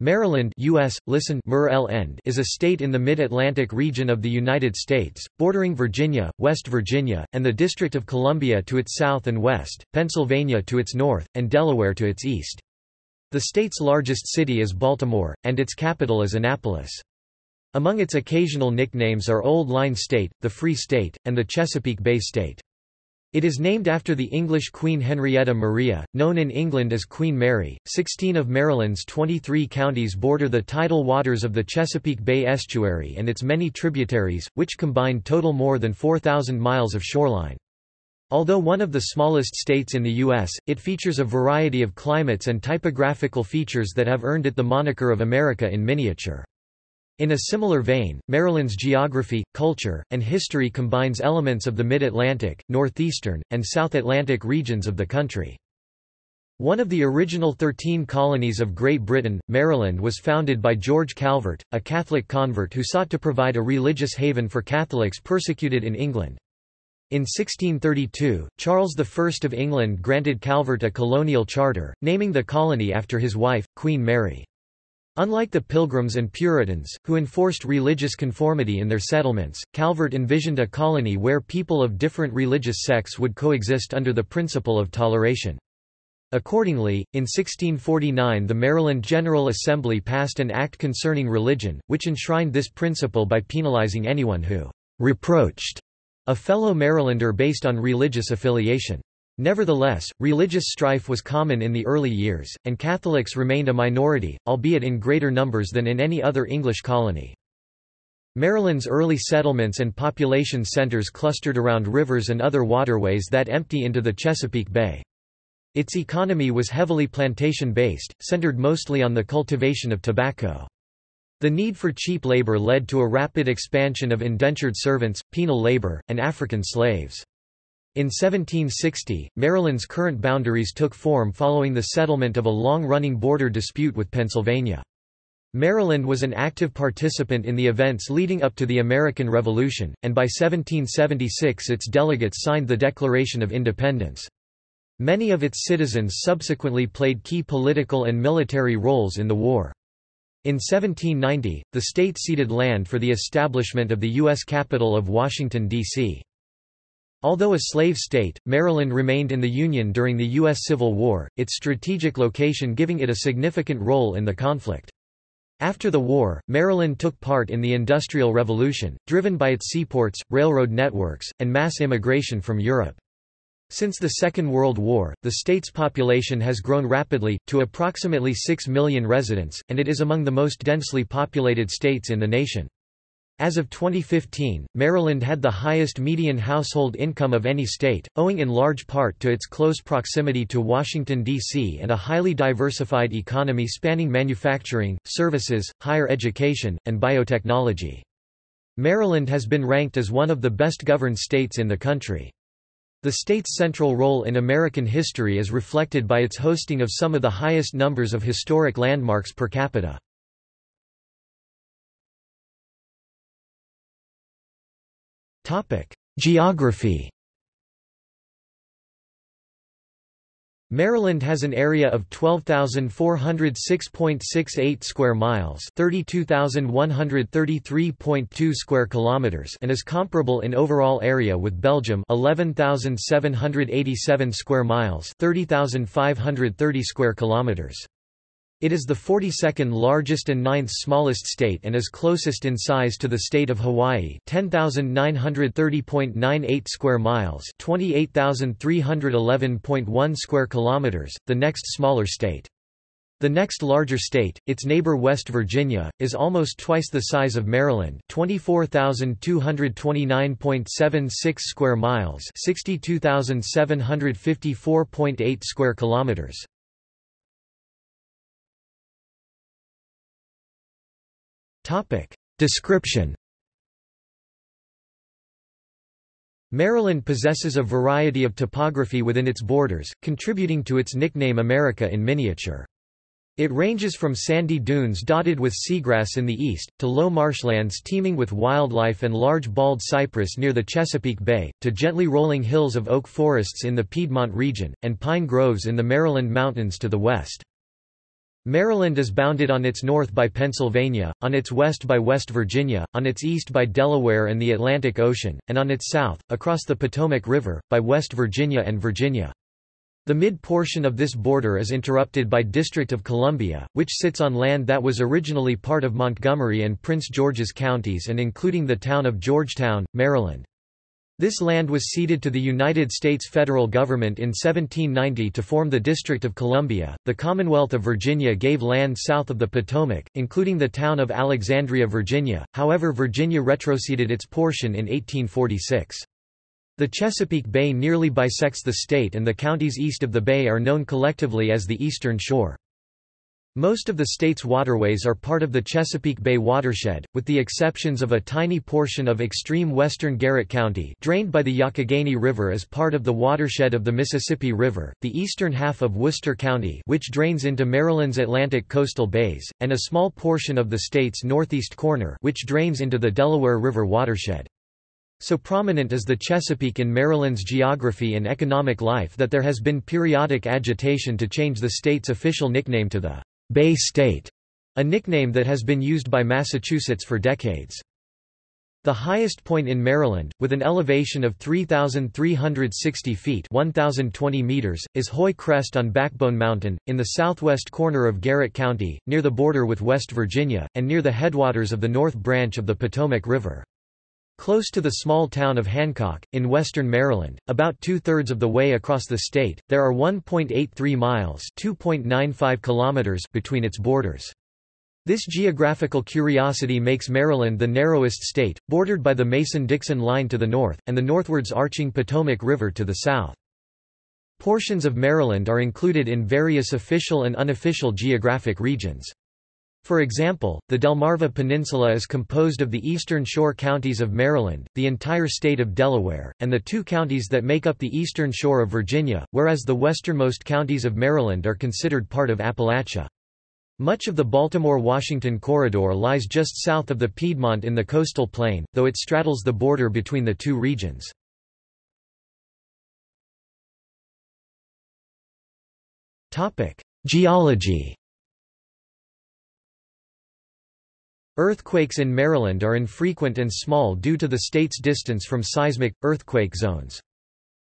Maryland US, listen, is a state in the Mid-Atlantic region of the United States, bordering Virginia, West Virginia, and the District of Columbia to its south and west, Pennsylvania to its north, and Delaware to its east. The state's largest city is Baltimore, and its capital is Annapolis. Among its occasional nicknames are Old Line State, the Free State, and the Chesapeake Bay State. It is named after the English Queen Henrietta Maria, known in England as Queen Mary. Sixteen of Maryland's 23 counties border the tidal waters of the Chesapeake Bay estuary and its many tributaries, which combine total more than 4,000 miles of shoreline. Although one of the smallest states in the U.S., it features a variety of climates and topographical features that have earned it the moniker of America in miniature. In a similar vein, Maryland's geography, culture, and history combines elements of the Mid-Atlantic, Northeastern, and South Atlantic regions of the country. One of the original thirteen colonies of Great Britain, Maryland was founded by George Calvert, a Catholic convert who sought to provide a religious haven for Catholics persecuted in England. In 1632, Charles I of England granted Calvert a colonial charter, naming the colony after his wife, Queen Mary. Unlike the Pilgrims and Puritans, who enforced religious conformity in their settlements, Calvert envisioned a colony where people of different religious sects would coexist under the principle of toleration. Accordingly, in 1649 the Maryland General Assembly passed an act concerning religion, which enshrined this principle by penalizing anyone who «reproached» a fellow Marylander based on religious affiliation. Nevertheless, religious strife was common in the early years, and Catholics remained a minority, albeit in greater numbers than in any other English colony. Maryland's early settlements and population centers clustered around rivers and other waterways that empty into the Chesapeake Bay. Its economy was heavily plantation-based, centered mostly on the cultivation of tobacco. The need for cheap labor led to a rapid expansion of indentured servants, penal labor, and African slaves. In 1760, Maryland's current boundaries took form following the settlement of a long-running border dispute with Pennsylvania. Maryland was an active participant in the events leading up to the American Revolution, and by 1776 its delegates signed the Declaration of Independence. Many of its citizens subsequently played key political and military roles in the war. In 1790, the state ceded land for the establishment of the U.S. capital of Washington, D.C. Although a slave state, Maryland remained in the Union during the U.S. Civil War, its strategic location giving it a significant role in the conflict. After the war, Maryland took part in the Industrial Revolution, driven by its seaports, railroad networks, and mass immigration from Europe. Since the Second World War, the state's population has grown rapidly, to approximately 6 million residents, and it is among the most densely populated states in the nation. As of 2015, Maryland had the highest median household income of any state, owing in large part to its close proximity to Washington, D.C. and a highly diversified economy spanning manufacturing, services, higher education, and biotechnology. Maryland has been ranked as one of the best-governed states in the country. The state's central role in American history is reflected by its hosting of some of the highest numbers of historic landmarks per capita. Topic: Geography. Maryland has an area of 12,406.68 square miles, 32,133.2 square kilometers, and is comparable in overall area with Belgium, 11,787 square miles, 30,530 square kilometers. It is the 42nd largest and 9th smallest state and is closest in size to the state of Hawaii 10,930.98 square miles 28,311.1 square kilometers, the next smaller state. The next larger state, its neighbor West Virginia, is almost twice the size of Maryland 24,229.76 square miles 62,754.8 square kilometers. Topic. Description Maryland possesses a variety of topography within its borders, contributing to its nickname America in miniature. It ranges from sandy dunes dotted with seagrass in the east, to low marshlands teeming with wildlife and large bald cypress near the Chesapeake Bay, to gently rolling hills of oak forests in the Piedmont region, and pine groves in the Maryland mountains to the west. Maryland is bounded on its north by Pennsylvania, on its west by West Virginia, on its east by Delaware and the Atlantic Ocean, and on its south, across the Potomac River, by West Virginia and Virginia. The mid-portion of this border is interrupted by District of Columbia, which sits on land that was originally part of Montgomery and Prince George's counties and including the town of Georgetown, Maryland. This land was ceded to the United States federal government in 1790 to form the District of Columbia. The Commonwealth of Virginia gave land south of the Potomac, including the town of Alexandria, Virginia, however Virginia retroceded its portion in 1846. The Chesapeake Bay nearly bisects the state and the counties east of the bay are known collectively as the Eastern Shore. Most of the state's waterways are part of the Chesapeake Bay watershed, with the exceptions of a tiny portion of extreme western Garrett County drained by the Youghiogheny River as part of the watershed of the Mississippi River, the eastern half of Worcester County which drains into Maryland's Atlantic coastal bays, and a small portion of the state's northeast corner which drains into the Delaware River watershed. So prominent is the Chesapeake in Maryland's geography and economic life that there has been periodic agitation to change the state's official nickname to the Bay State, a nickname that has been used by Massachusetts for decades. The highest point in Maryland, with an elevation of 3,360 feet 1,020 meters, is Hoye-Crest on Backbone Mountain, in the southwest corner of Garrett County, near the border with West Virginia, and near the headwaters of the North Branch of the Potomac River. Close to the small town of Hancock, in western Maryland, about two-thirds of the way across the state, there are 1.83 miles kilometers between its borders. This geographical curiosity makes Maryland the narrowest state, bordered by the Mason-Dixon line to the north, and the northwards arching Potomac River to the south. Portions of Maryland are included in various official and unofficial geographic regions. For example, the Delmarva Peninsula is composed of the eastern shore counties of Maryland, the entire state of Delaware, and the two counties that make up the eastern shore of Virginia, whereas the westernmost counties of Maryland are considered part of Appalachia. Much of the Baltimore-Washington corridor lies just south of the Piedmont in the coastal plain, though it straddles the border between the two regions. Geology Earthquakes in Maryland are infrequent and small due to the state's distance from seismic, earthquake zones.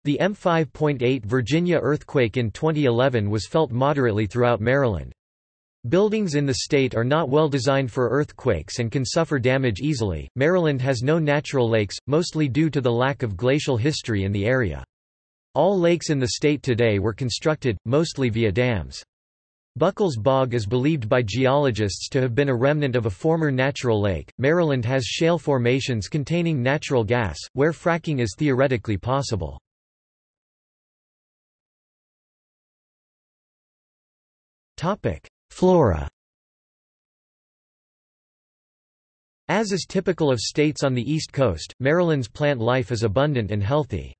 The M5.8 Virginia earthquake in 2011 was felt moderately throughout Maryland. Buildings in the state are not well designed for earthquakes and can suffer damage easily. Maryland has no natural lakes, mostly due to the lack of glacial history in the area. All lakes in the state today were constructed, mostly via dams. Buckel's Bog is believed by geologists to have been a remnant of a former natural lake. Maryland has shale formations containing natural gas, where fracking is theoretically possible. Topic: Flora. As is typical of states on the East Coast, Maryland's plant life is abundant and healthy.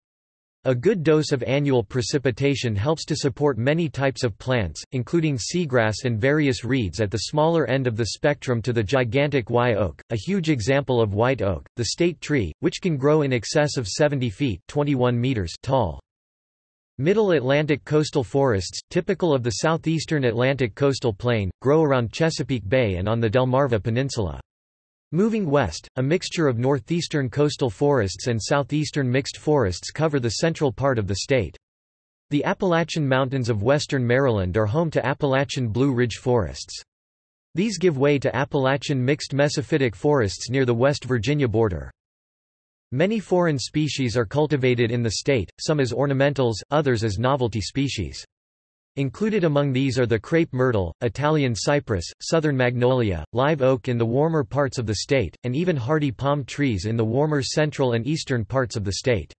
A good dose of annual precipitation helps to support many types of plants, including seagrass and various reeds at the smaller end of the spectrum to the gigantic Wye oak, a huge example of white oak, the state tree, which can grow in excess of 70 feet 21 meters tall. Middle Atlantic coastal forests, typical of the southeastern Atlantic coastal plain, grow around Chesapeake Bay and on the Delmarva Peninsula. Moving west, a mixture of northeastern coastal forests and southeastern mixed forests cover the central part of the state. The Appalachian Mountains of western Maryland are home to Appalachian Blue Ridge forests. These give way to Appalachian mixed mesophytic forests near the West Virginia border. Many foreign species are cultivated in the state, some as ornamentals, others as novelty species. Included among these are the crepe myrtle, Italian cypress, southern magnolia, live oak in the warmer parts of the state, and even hardy palm trees in the warmer central and eastern parts of the state.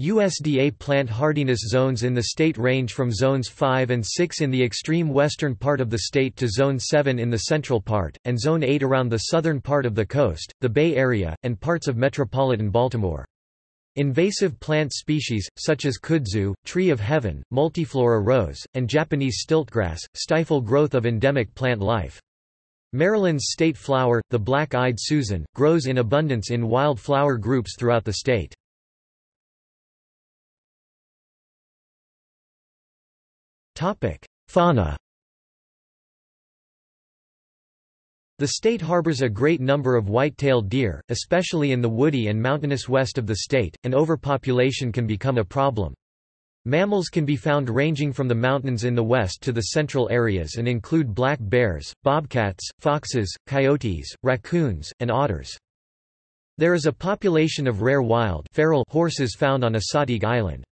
USDA plant hardiness zones in the state range from zones 5 and 6 in the extreme western part of the state to zone 7 in the central part, and zone 8 around the southern part of the coast, the Bay Area, and parts of metropolitan Baltimore. Invasive plant species, such as kudzu, tree of heaven, multiflora rose, and Japanese stiltgrass, stifle growth of endemic plant life. Maryland's state flower, the black-eyed Susan, grows in abundance in wild flower groups throughout the state. Fauna The state harbors a great number of white-tailed deer, especially in the woody and mountainous west of the state, and overpopulation can become a problem. Mammals can be found ranging from the mountains in the west to the central areas and include black bears, bobcats, foxes, coyotes, raccoons, and otters. There is a population of rare wild feral horses found on Assateague Island.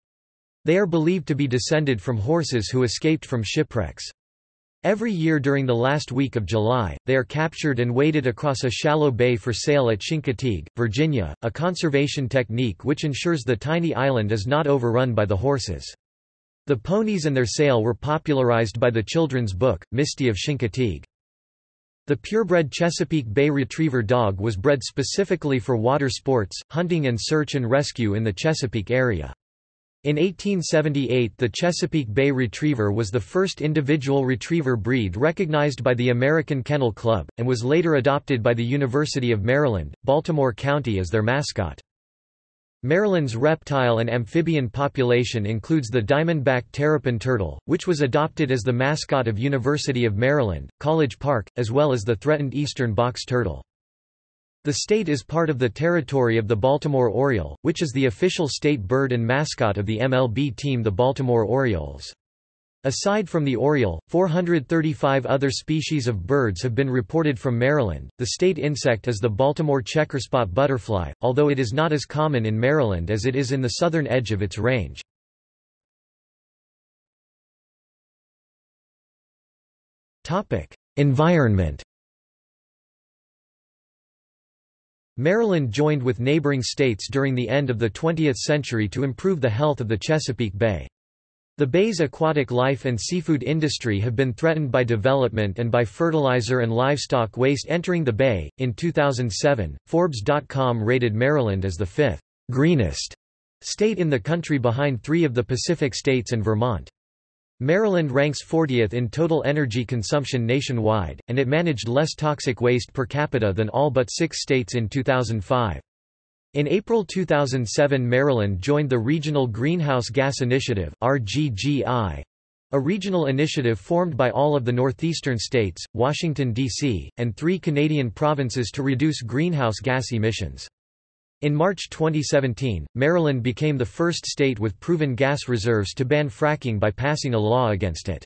They are believed to be descended from horses who escaped from shipwrecks. Every year during the last week of July, they are captured and waded across a shallow bay for sale at Chincoteague, Virginia, a conservation technique which ensures the tiny island is not overrun by the horses. The ponies and their sale were popularized by the children's book, Misty of Chincoteague. The purebred Chesapeake Bay Retriever dog was bred specifically for water sports, hunting and search and rescue in the Chesapeake area. In 1878 the Chesapeake Bay Retriever was the first individual retriever breed recognized by the American Kennel Club, and was later adopted by the University of Maryland, Baltimore County as their mascot. Maryland's reptile and amphibian population includes the diamondback terrapin turtle, which was adopted as the mascot of University of Maryland, College Park, as well as the threatened eastern box turtle. The state is part of the territory of the Baltimore Oriole, which is the official state bird and mascot of the MLB team the Baltimore Orioles. Aside from the oriole, 435 other species of birds have been reported from Maryland. The state insect is the Baltimore checkerspot butterfly, although it is not as common in Maryland as it is in the southern edge of its range. Topic: Environment Maryland joined with neighboring states during the end of the 20th century to improve the health of the Chesapeake Bay. The bay's aquatic life and seafood industry have been threatened by development and by fertilizer and livestock waste entering the bay. In 2007, Forbes.com rated Maryland as the fifth greenest state in the country behind three of the Pacific states and Vermont. Maryland ranks 40th in total energy consumption nationwide, and it managed less toxic waste per capita than all but six states in 2005. In April 2007 Maryland joined the Regional Greenhouse Gas Initiative RGGI, a regional initiative formed by all of the northeastern states, Washington, D.C., and three Canadian provinces to reduce greenhouse gas emissions. In March 2017, Maryland became the first state with proven gas reserves to ban fracking by passing a law against it.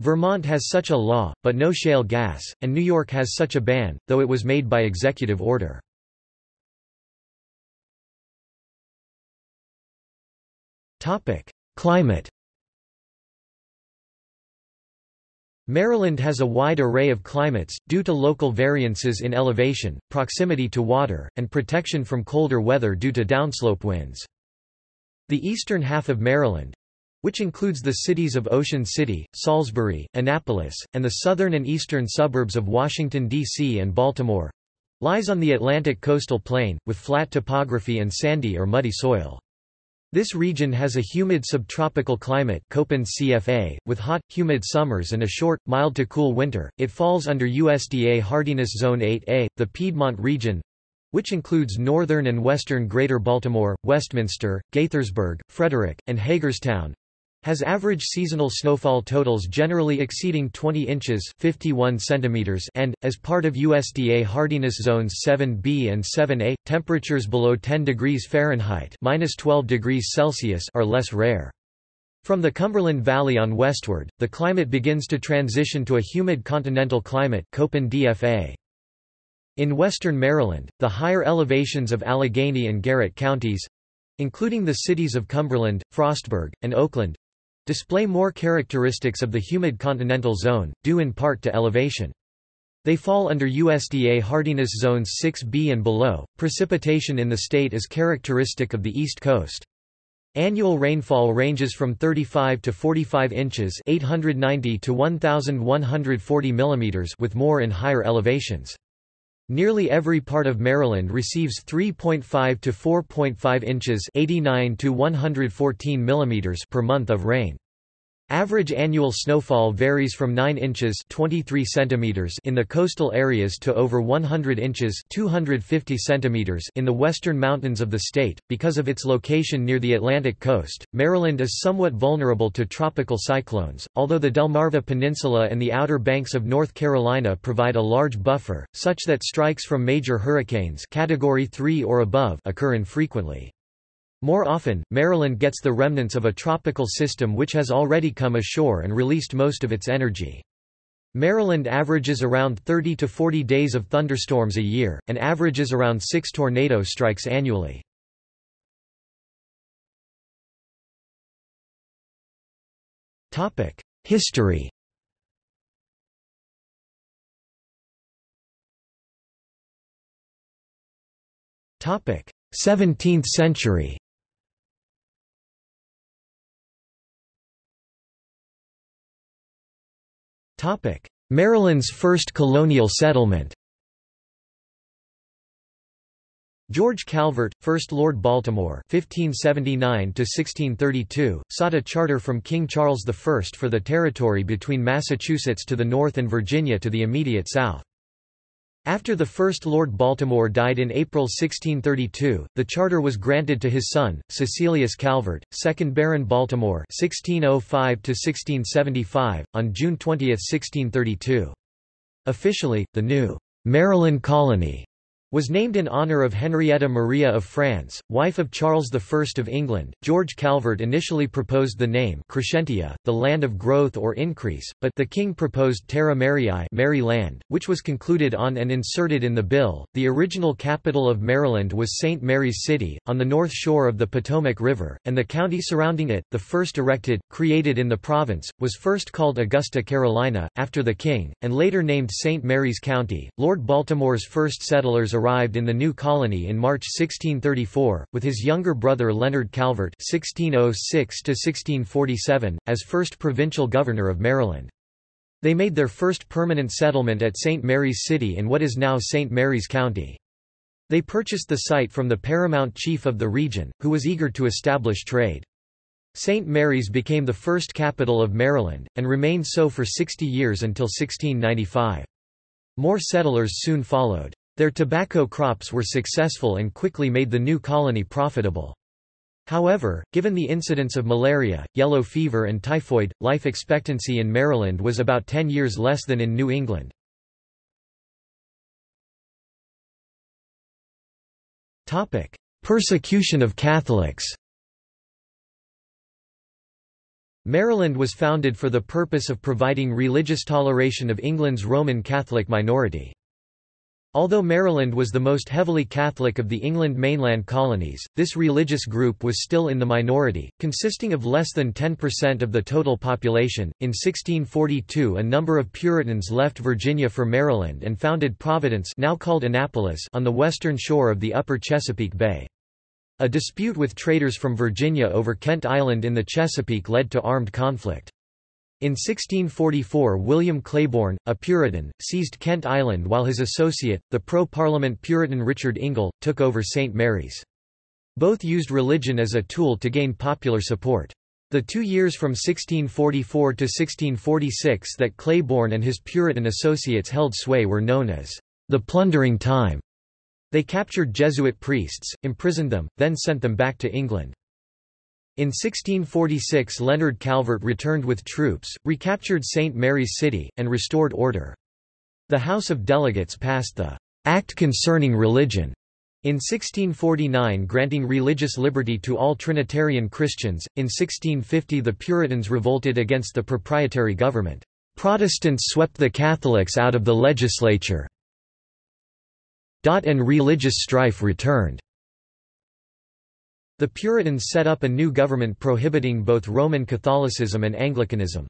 Vermont has such a law, but no shale gas, and New York has such a ban, though it was made by executive order. Climate Maryland has a wide array of climates, due to local variances in elevation, proximity to water, and protection from colder weather due to downslope winds. The eastern half of Maryland, which includes the cities of Ocean City, Salisbury, Annapolis, and the southern and eastern suburbs of Washington, D.C. and Baltimore, lies on the Atlantic coastal plain, with flat topography and sandy or muddy soil. This region has a humid subtropical climate Köppen CFA, with hot, humid summers and a short, mild to cool winter. It falls under USDA Hardiness Zone 8A, the Piedmont region, which includes northern and western Greater Baltimore, Westminster, Gaithersburg, Frederick, and Hagerstown, has average seasonal snowfall totals generally exceeding 20 inches 51 centimeters and, as part of USDA hardiness zones 7b and 7a, temperatures below 10 degrees Fahrenheit minus 12 degrees Celsius are less rare. From the Cumberland Valley on westward, the climate begins to transition to a humid continental climate. In western Maryland, the higher elevations of Allegheny and Garrett counties—including the cities of Cumberland, Frostburg, and Oakland, display more characteristics of the humid continental zone, due in part to elevation. They fall under USDA hardiness zones 6B and below. Precipitation in the state is characteristic of the East Coast. Annual rainfall ranges from 35 to 45 inches, 890 to 1140 millimeters, with more in higher elevations. Nearly every part of Maryland receives 3.5 to 4.5 inches 89 to 114 millimeters per month of rain. Average annual snowfall varies from 9 inches 23 centimeters in the coastal areas to over 100 inches 250 centimeters in the western mountains of the state. Because of its location near the Atlantic coast, Maryland is somewhat vulnerable to tropical cyclones, although the Delmarva Peninsula and the outer banks of North Carolina provide a large buffer, such that strikes from major hurricanes category 3 or above occur infrequently. More often, Maryland gets the remnants of a tropical system which has already come ashore and released most of its energy. Maryland averages around 30 to 40 days of thunderstorms a year, and averages around 6 tornado strikes annually. History Topic: 17th century. Maryland's first colonial settlement George Calvert, 1st Lord Baltimore (1579–1632), sought a charter from King Charles I for the territory between Massachusetts to the north and Virginia to the immediate south. After the first Lord Baltimore died in April 1632, the charter was granted to his son, Cecilius Calvert, 2nd Baron Baltimore 1605 on June 20, 1632. Officially, the new Maryland Colony was named in honour of Henrietta Maria of France, wife of Charles I of England. George Calvert initially proposed the name Crescentia, the land of growth or increase, but the king proposed Terra Mariae, Mary Land, which was concluded on and inserted in the bill. The original capital of Maryland was St. Mary's City, on the north shore of the Potomac River, and the county surrounding it, the first erected, created in the province, was first called Augusta Carolina, after the king, and later named St. Mary's County. Lord Baltimore's first settlers arrived in the new colony in March 1634, with his younger brother Leonard Calvert (1606–1647) as first provincial governor of Maryland. They made their first permanent settlement at St. Mary's City in what is now St. Mary's County. They purchased the site from the paramount chief of the region, who was eager to establish trade. St. Mary's became the first capital of Maryland, and remained so for 60 years until 1695. More settlers soon followed. Their tobacco crops were successful and quickly made the new colony profitable. However, given the incidence of malaria, yellow fever and typhoid, life expectancy in Maryland was about 10 years less than in New England. Persecution of Catholics Maryland was founded for the purpose of providing religious toleration of England's Roman Catholic minority. Although Maryland was the most heavily Catholic of the England mainland colonies, this religious group was still in the minority, consisting of less than 10% of the total population. In 1642, a number of Puritans left Virginia for Maryland and founded Providence, now called Annapolis, on the western shore of the upper Chesapeake Bay. A dispute with traders from Virginia over Kent Island in the Chesapeake led to armed conflict. In 1644 William Claiborne, a Puritan, seized Kent Island while his associate, the pro-Parliament Puritan Richard Ingle, took over St. Mary's. Both used religion as a tool to gain popular support. The two years from 1644 to 1646 that Claiborne and his Puritan associates held sway were known as the plundering time. They captured Jesuit priests, imprisoned them, then sent them back to England. In 1646 Leonard Calvert returned with troops, recaptured St. Mary's City, and restored order. The House of Delegates passed the Act Concerning Religion in 1649 granting religious liberty to all Trinitarian Christians. In 1650 the Puritans revolted against the proprietary government. Protestants swept the Catholics out of the legislature. And religious strife returned. The Puritans set up a new government prohibiting both Roman Catholicism and Anglicanism.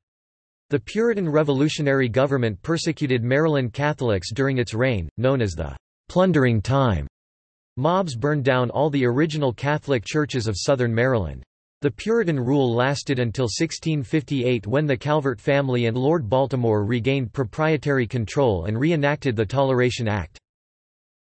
The Puritan revolutionary government persecuted Maryland Catholics during its reign, known as the plundering time. Mobs burned down all the original Catholic churches of southern Maryland. The Puritan rule lasted until 1658 when the Calvert family and Lord Baltimore regained proprietary control and re-enacted the Toleration Act.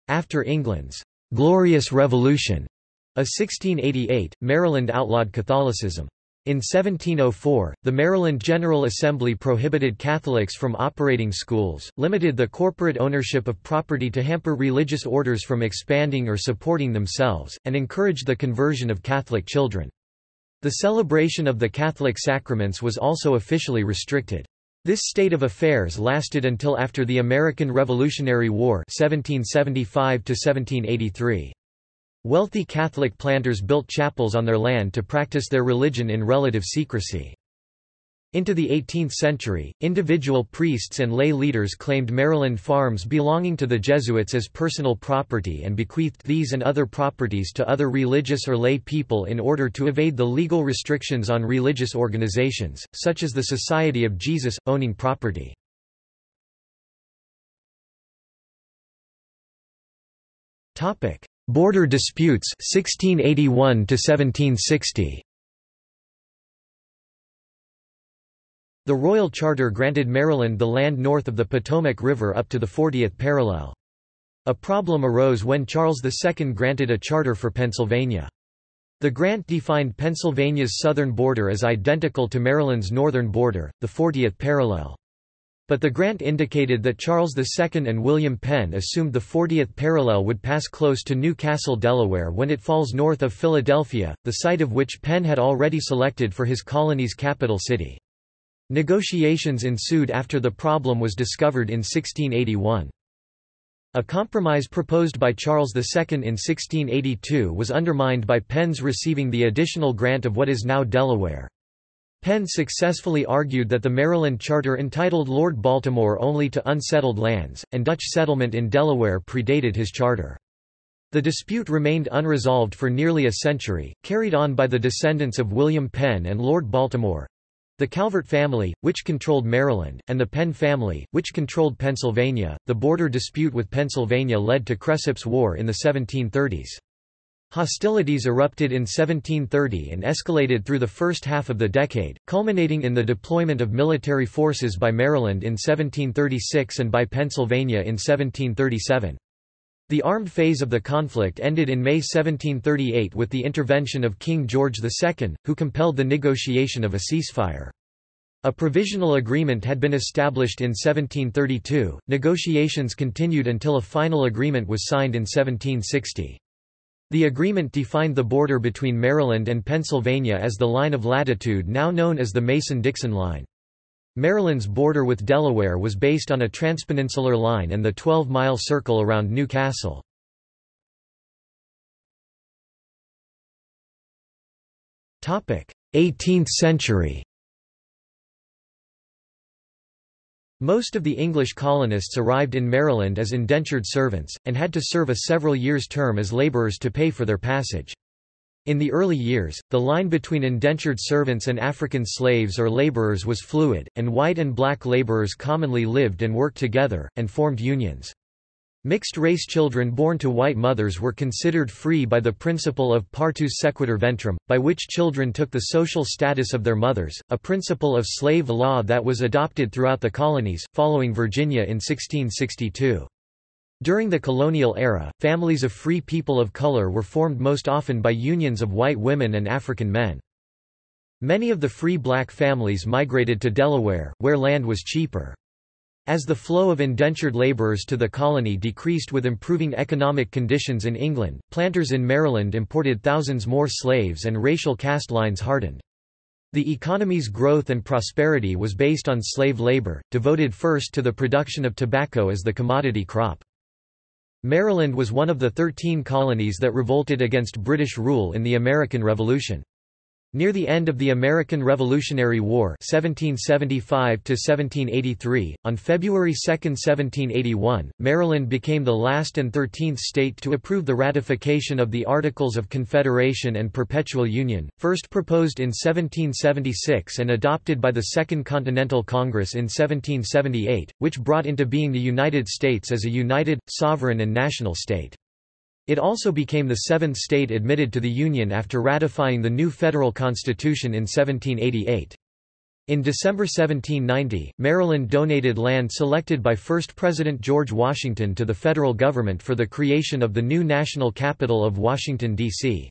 After England's «Glorious Revolution» A 1688, Maryland outlawed Catholicism. In 1704, the Maryland General Assembly prohibited Catholics from operating schools, limited the corporate ownership of property to hamper religious orders from expanding or supporting themselves, and encouraged the conversion of Catholic children. The celebration of the Catholic sacraments was also officially restricted. This state of affairs lasted until after the American Revolutionary War 1775 -1783. Wealthy Catholic planters built chapels on their land to practice their religion in relative secrecy. Into the 18th century, individual priests and lay leaders claimed Maryland farms belonging to the Jesuits as personal property and bequeathed these and other properties to other religious or lay people in order to evade the legal restrictions on religious organizations, such as the Society of Jesus, owning property. Border disputes 1681 to 1760 The Royal Charter granted Maryland the land north of the Potomac River up to the 40th parallel. A problem arose when Charles II granted a charter for Pennsylvania. The grant defined Pennsylvania's southern border as identical to Maryland's northern border, the 40th parallel. But the grant indicated that Charles II and William Penn assumed the 40th parallel would pass close to New Castle, Delaware when it falls north of Philadelphia, the site of which Penn had already selected for his colony's capital city. Negotiations ensued after the problem was discovered in 1681. A compromise proposed by Charles II in 1682 was undermined by Penn's receiving the additional grant of what is now Delaware. Penn successfully argued that the Maryland Charter entitled Lord Baltimore only to unsettled lands, and Dutch settlement in Delaware predated his charter. The dispute remained unresolved for nearly a century, carried on by the descendants of William Penn and Lord Baltimore the Calvert family, which controlled Maryland, and the Penn family, which controlled Pennsylvania. The border dispute with Pennsylvania led to Cresap's War in the 1730s. Hostilities erupted in 1730 and escalated through the first half of the decade, culminating in the deployment of military forces by Maryland in 1736 and by Pennsylvania in 1737. The armed phase of the conflict ended in May 1738 with the intervention of King George II, who compelled the negotiation of a ceasefire. A provisional agreement had been established in 1732, negotiations continued until a final agreement was signed in 1760. The agreement defined the border between Maryland and Pennsylvania as the line of latitude now known as the Mason-Dixon Line. Maryland's border with Delaware was based on a transpeninsular line and the 12-mile circle around New Castle. Topic: 18th century. Most of the English colonists arrived in Maryland as indentured servants, and had to serve a several years' term as laborers to pay for their passage. In the early years, the line between indentured servants and African slaves or laborers was fluid, and white and black laborers commonly lived and worked together, and formed unions. Mixed-race children born to white mothers were considered free by the principle of partus sequitur ventrum, by which children took the social status of their mothers, a principle of slave law that was adopted throughout the colonies, following Virginia in 1662. During the colonial era, families of free people of color were formed most often by unions of white women and African men. Many of the free black families migrated to Delaware, where land was cheaper. As the flow of indentured laborers to the colony decreased with improving economic conditions in England, planters in Maryland imported thousands more slaves and racial caste lines hardened. The economy's growth and prosperity was based on slave labor, devoted first to the production of tobacco as the commodity crop. Maryland was one of the thirteen colonies that revolted against British rule in the American Revolution. Near the end of the American Revolutionary War 1775 on February 2, 1781, Maryland became the last and thirteenth state to approve the ratification of the Articles of Confederation and Perpetual Union, first proposed in 1776 and adopted by the Second Continental Congress in 1778, which brought into being the United States as a united, sovereign and national state. It also became the seventh state admitted to the Union after ratifying the new federal constitution in 1788. In December 1790, Maryland donated land selected by first President George Washington to the federal government for the creation of the new national capital of Washington, D.C.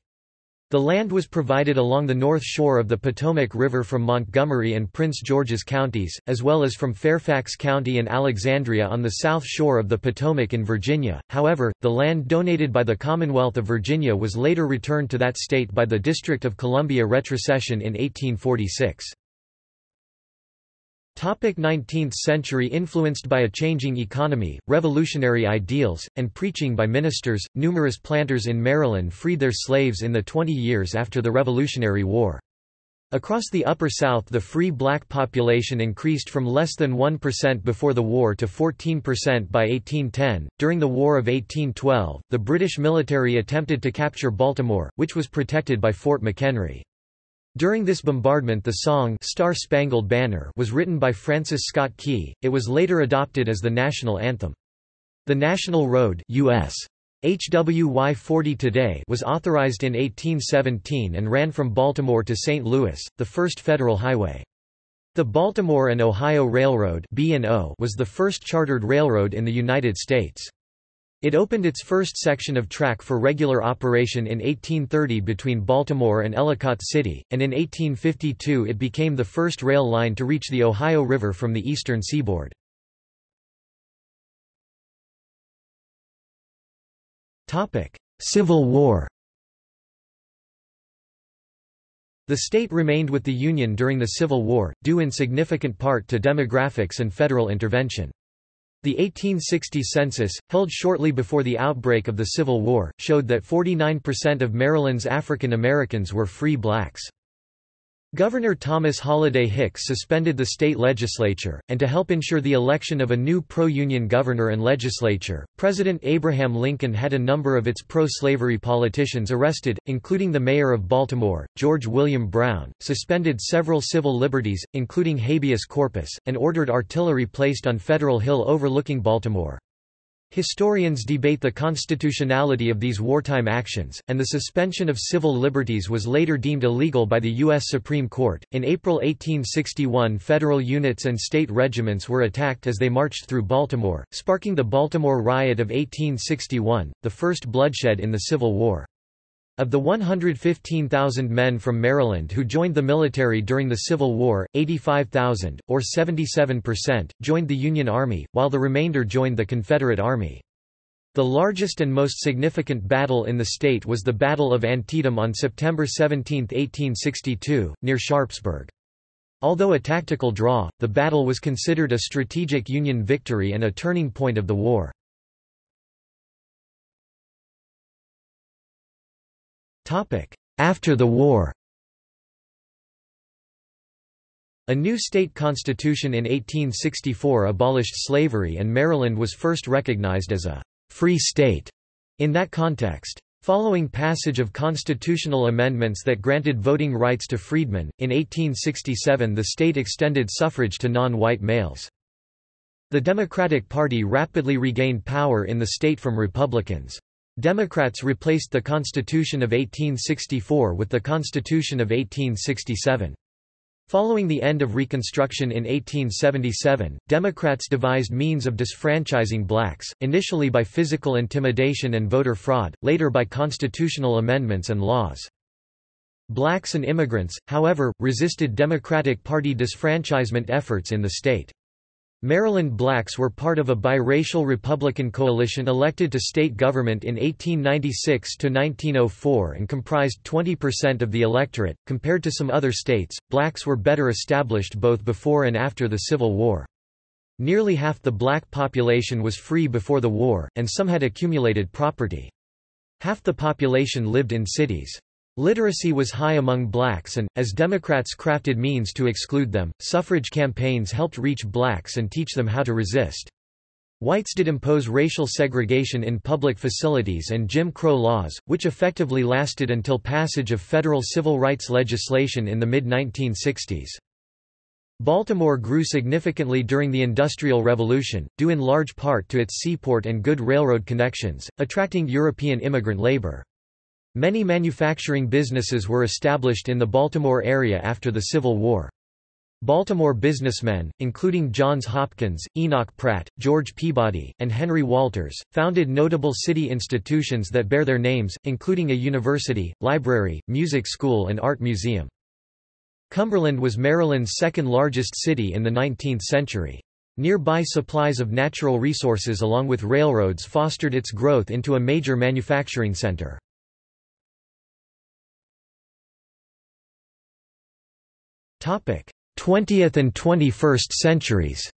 The land was provided along the north shore of the Potomac River from Montgomery and Prince George's counties, as well as from Fairfax County and Alexandria on the south shore of the Potomac in Virginia. However, the land donated by the Commonwealth of Virginia was later returned to that state by the District of Columbia retrocession in 1846. 19th century Influenced by a changing economy, revolutionary ideals, and preaching by ministers, numerous planters in Maryland freed their slaves in the 20 years after the Revolutionary War. Across the Upper South the free black population increased from less than 1% before the war to 14% by 1810. During the War of 1812, the British military attempted to capture Baltimore, which was protected by Fort McHenry. During this bombardment the song Star Spangled Banner was written by Francis Scott Key, it was later adopted as the national anthem. The National Road US. HWY 40 today was authorized in 1817 and ran from Baltimore to St. Louis, the first federal highway. The Baltimore and Ohio Railroad was the first chartered railroad in the United States. It opened its first section of track for regular operation in 1830 between Baltimore and Ellicott City, and in 1852 it became the first rail line to reach the Ohio River from the eastern seaboard. Civil War The state remained with the Union during the Civil War, due in significant part to demographics and federal intervention. The 1860 census, held shortly before the outbreak of the Civil War, showed that 49% of Maryland's African Americans were free blacks. Governor Thomas Holliday Hicks suspended the state legislature, and to help ensure the election of a new pro-union governor and legislature, President Abraham Lincoln had a number of its pro-slavery politicians arrested, including the mayor of Baltimore, George William Brown, suspended several civil liberties, including habeas corpus, and ordered artillery placed on Federal Hill overlooking Baltimore. Historians debate the constitutionality of these wartime actions, and the suspension of civil liberties was later deemed illegal by the U.S. Supreme Court. In April 1861, federal units and state regiments were attacked as they marched through Baltimore, sparking the Baltimore Riot of 1861, the first bloodshed in the Civil War. Of the 115,000 men from Maryland who joined the military during the Civil War, 85,000, or 77%, joined the Union Army, while the remainder joined the Confederate Army. The largest and most significant battle in the state was the Battle of Antietam on September 17, 1862, near Sharpsburg. Although a tactical draw, the battle was considered a strategic Union victory and a turning point of the war. After the war A new state constitution in 1864 abolished slavery and Maryland was first recognized as a «free state» in that context. Following passage of constitutional amendments that granted voting rights to freedmen, in 1867 the state extended suffrage to non-white males. The Democratic Party rapidly regained power in the state from Republicans. Democrats replaced the Constitution of 1864 with the Constitution of 1867. Following the end of Reconstruction in 1877, Democrats devised means of disfranchising blacks, initially by physical intimidation and voter fraud, later by constitutional amendments and laws. Blacks and immigrants, however, resisted Democratic Party disfranchisement efforts in the state. Maryland blacks were part of a biracial Republican coalition elected to state government in 1896–1904 and comprised 20% of the electorate. Compared to some other states, blacks were better established both before and after the Civil War. Nearly half the black population was free before the war, and some had accumulated property. Half the population lived in cities. Literacy was high among blacks and, as Democrats crafted means to exclude them, suffrage campaigns helped reach blacks and teach them how to resist. Whites did impose racial segregation in public facilities and Jim Crow laws, which effectively lasted until passage of federal civil rights legislation in the mid-1960s. Baltimore grew significantly during the Industrial Revolution, due in large part to its seaport and good railroad connections, attracting European immigrant labor. Many manufacturing businesses were established in the Baltimore area after the Civil War. Baltimore businessmen, including Johns Hopkins, Enoch Pratt, George Peabody, and Henry Walters, founded notable city institutions that bear their names, including a university, library, music school and art museum. Cumberland was Maryland's second largest city in the 19th century. Nearby supplies of natural resources along with railroads fostered its growth into a major manufacturing center. 20th and 21st centuries.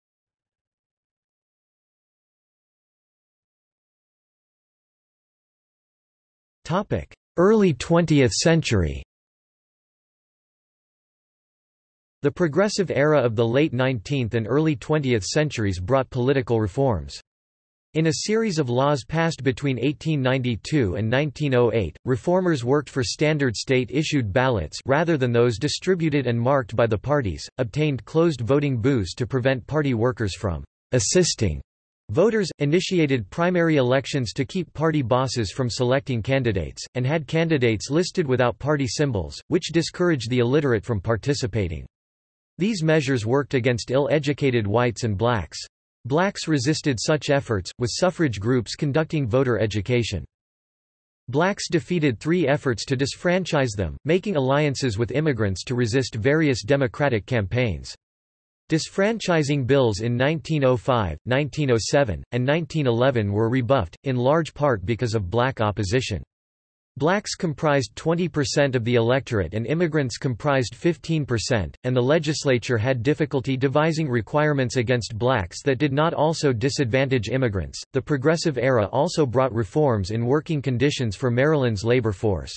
Early 20th century. The progressive era of the late 19th and early 20th centuries brought political reforms. In a series of laws passed between 1892 and 1908, reformers worked for standard state-issued ballots rather than those distributed and marked by the parties, obtained closed voting booths to prevent party workers from assisting voters, initiated primary elections to keep party bosses from selecting candidates, and had candidates listed without party symbols, which discouraged the illiterate from participating. These measures worked against ill-educated whites and blacks. Blacks resisted such efforts, with suffrage groups conducting voter education. Blacks defeated three efforts to disfranchise them, making alliances with immigrants to resist various Democratic campaigns. Disfranchising bills in 1905, 1907, and 1911 were rebuffed, in large part because of black opposition. Blacks comprised 20% of the electorate and immigrants comprised 15%, and the legislature had difficulty devising requirements against blacks that did not also disadvantage immigrants. The Progressive Era also brought reforms in working conditions for Maryland's labor force.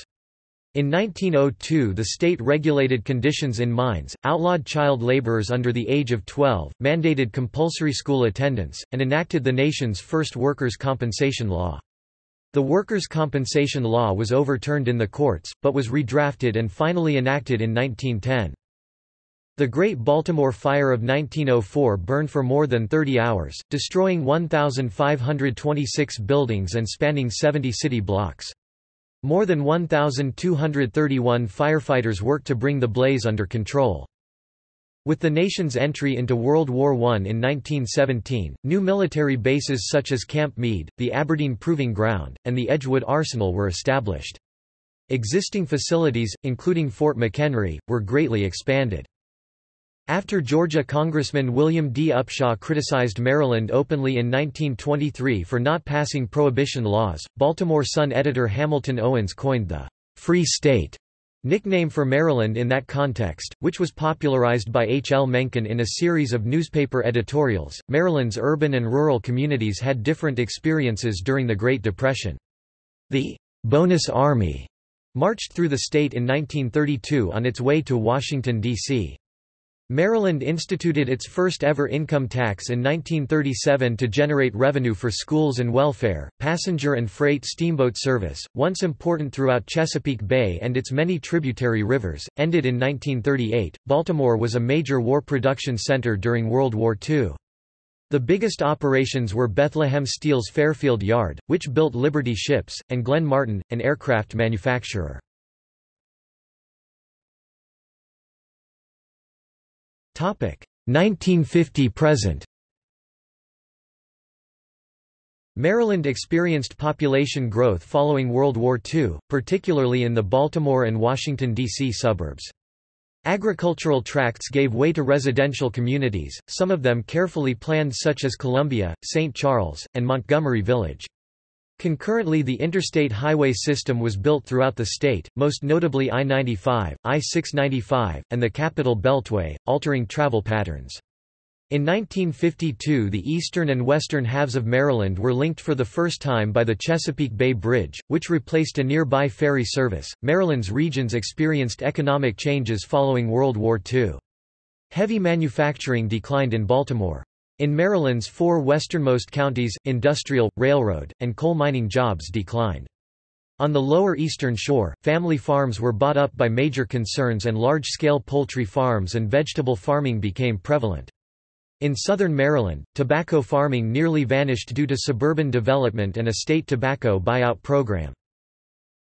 In 1902 the state regulated conditions in mines, outlawed child laborers under the age of 12, mandated compulsory school attendance, and enacted the nation's first workers' compensation law. The workers' compensation law was overturned in the courts, but was redrafted and finally enacted in 1910. The Great Baltimore Fire of 1904 burned for more than 30 hours, destroying 1,526 buildings and spanning 70 city blocks. More than 1,231 firefighters worked to bring the blaze under control. With the nation's entry into World War I in 1917, new military bases such as Camp Meade, the Aberdeen Proving Ground, and the Edgewood Arsenal were established. Existing facilities, including Fort McHenry, were greatly expanded. After Georgia Congressman William D. Upshaw criticized Maryland openly in 1923 for not passing prohibition laws, Baltimore Sun editor Hamilton Owens coined the Free State nickname for Maryland in that context, which was popularized by H. L. Mencken in a series of newspaper editorials. Maryland's urban and rural communities had different experiences during the Great Depression. The Bonus Army marched through the state in 1932 on its way to Washington, D.C. Maryland instituted its first ever income tax in 1937 to generate revenue for schools and welfare. Passenger and freight steamboat service, once important throughout Chesapeake Bay and its many tributary rivers, ended in 1938. Baltimore was a major war production center during World War II. The biggest operations were Bethlehem Steel's Fairfield Yard, which built Liberty ships, and Glenn Martin, an aircraft manufacturer. 1950–present Maryland experienced population growth following World War II, particularly in the Baltimore and Washington, D.C. suburbs. Agricultural tracts gave way to residential communities, some of them carefully planned such as Columbia, St. Charles, and Montgomery Village. Concurrently the interstate highway system was built throughout the state, most notably I-95, I-695, and the Capital Beltway, altering travel patterns. In 1952 the eastern and western halves of Maryland were linked for the first time by the Chesapeake Bay Bridge, which replaced a nearby ferry service. Maryland's regions experienced economic changes following World War II. Heavy manufacturing declined in Baltimore. In Maryland's four westernmost counties, industrial, railroad, and coal mining jobs declined. On the lower eastern shore, family farms were bought up by major concerns and large-scale poultry farms and vegetable farming became prevalent. In southern Maryland, tobacco farming nearly vanished due to suburban development and a state tobacco buyout program.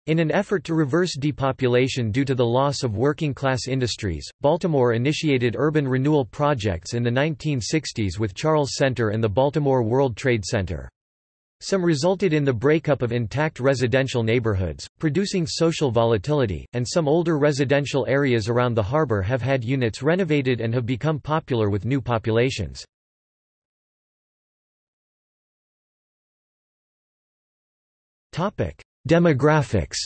In an effort to reverse depopulation due to the loss of working-class industries, Baltimore initiated urban renewal projects in the 1960s with Charles Center and the Baltimore World Trade Center. Some resulted in the breakup of intact residential neighborhoods, producing social volatility, and some older residential areas around the harbor have had units renovated and have become popular with new populations. Demographics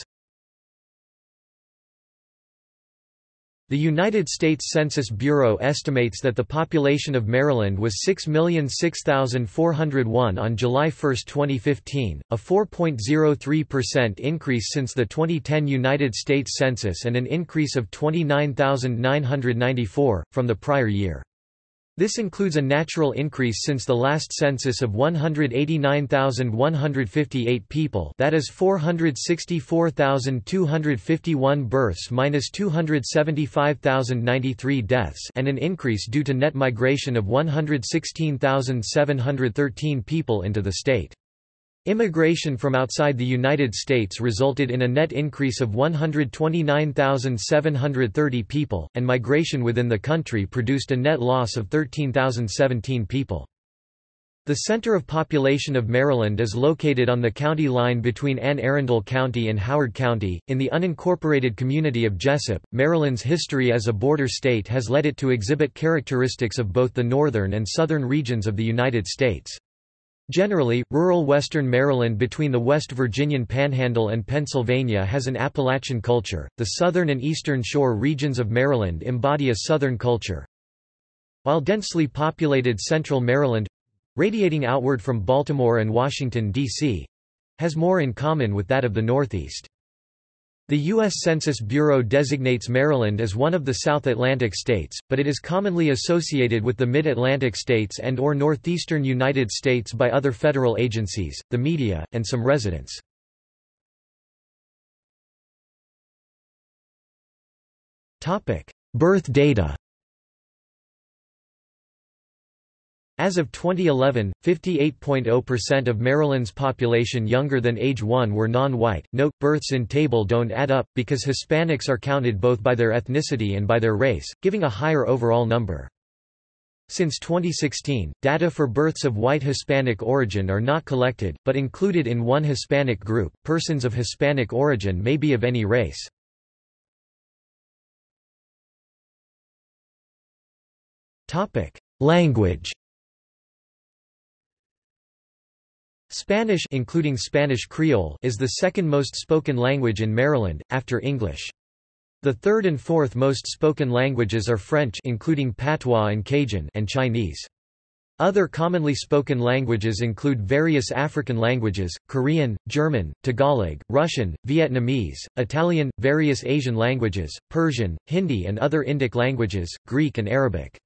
The United States Census Bureau estimates that the population of Maryland was 6,006,401 on July 1, 2015, a 4.03% increase since the 2010 United States Census and an increase of 29,994, from the prior year. This includes a natural increase since the last census of 189,158 people that is 464,251 births minus 275,093 deaths and an increase due to net migration of 116,713 people into the state. Immigration from outside the United States resulted in a net increase of 129,730 people, and migration within the country produced a net loss of 13,017 people. The center of population of Maryland is located on the county line between Anne Arundel County and Howard County, in the unincorporated community of Jessup. Maryland's history as a border state has led it to exhibit characteristics of both the northern and southern regions of the United States. Generally, rural western Maryland between the West Virginian Panhandle and Pennsylvania has an Appalachian culture. The southern and eastern shore regions of Maryland embody a southern culture. While densely populated central Maryland radiating outward from Baltimore and Washington, D.C. has more in common with that of the Northeast. The U.S. Census Bureau designates Maryland as one of the South Atlantic states, but it is commonly associated with the Mid-Atlantic states and or northeastern United States by other federal agencies, the media, and some residents. Birth data As of 2011, 58.0% of Maryland's population younger than age 1 were non-white. Note, births in table don't add up, because Hispanics are counted both by their ethnicity and by their race, giving a higher overall number. Since 2016, data for births of white Hispanic origin are not collected, but included in one Hispanic group. Persons of Hispanic origin may be of any race. Language Spanish including Spanish Creole is the second most spoken language in Maryland, after English. The third and fourth most spoken languages are French including Patois and Cajun and Chinese. Other commonly spoken languages include various African languages, Korean, German, Tagalog, Russian, Vietnamese, Italian, various Asian languages, Persian, Hindi and other Indic languages, Greek and Arabic.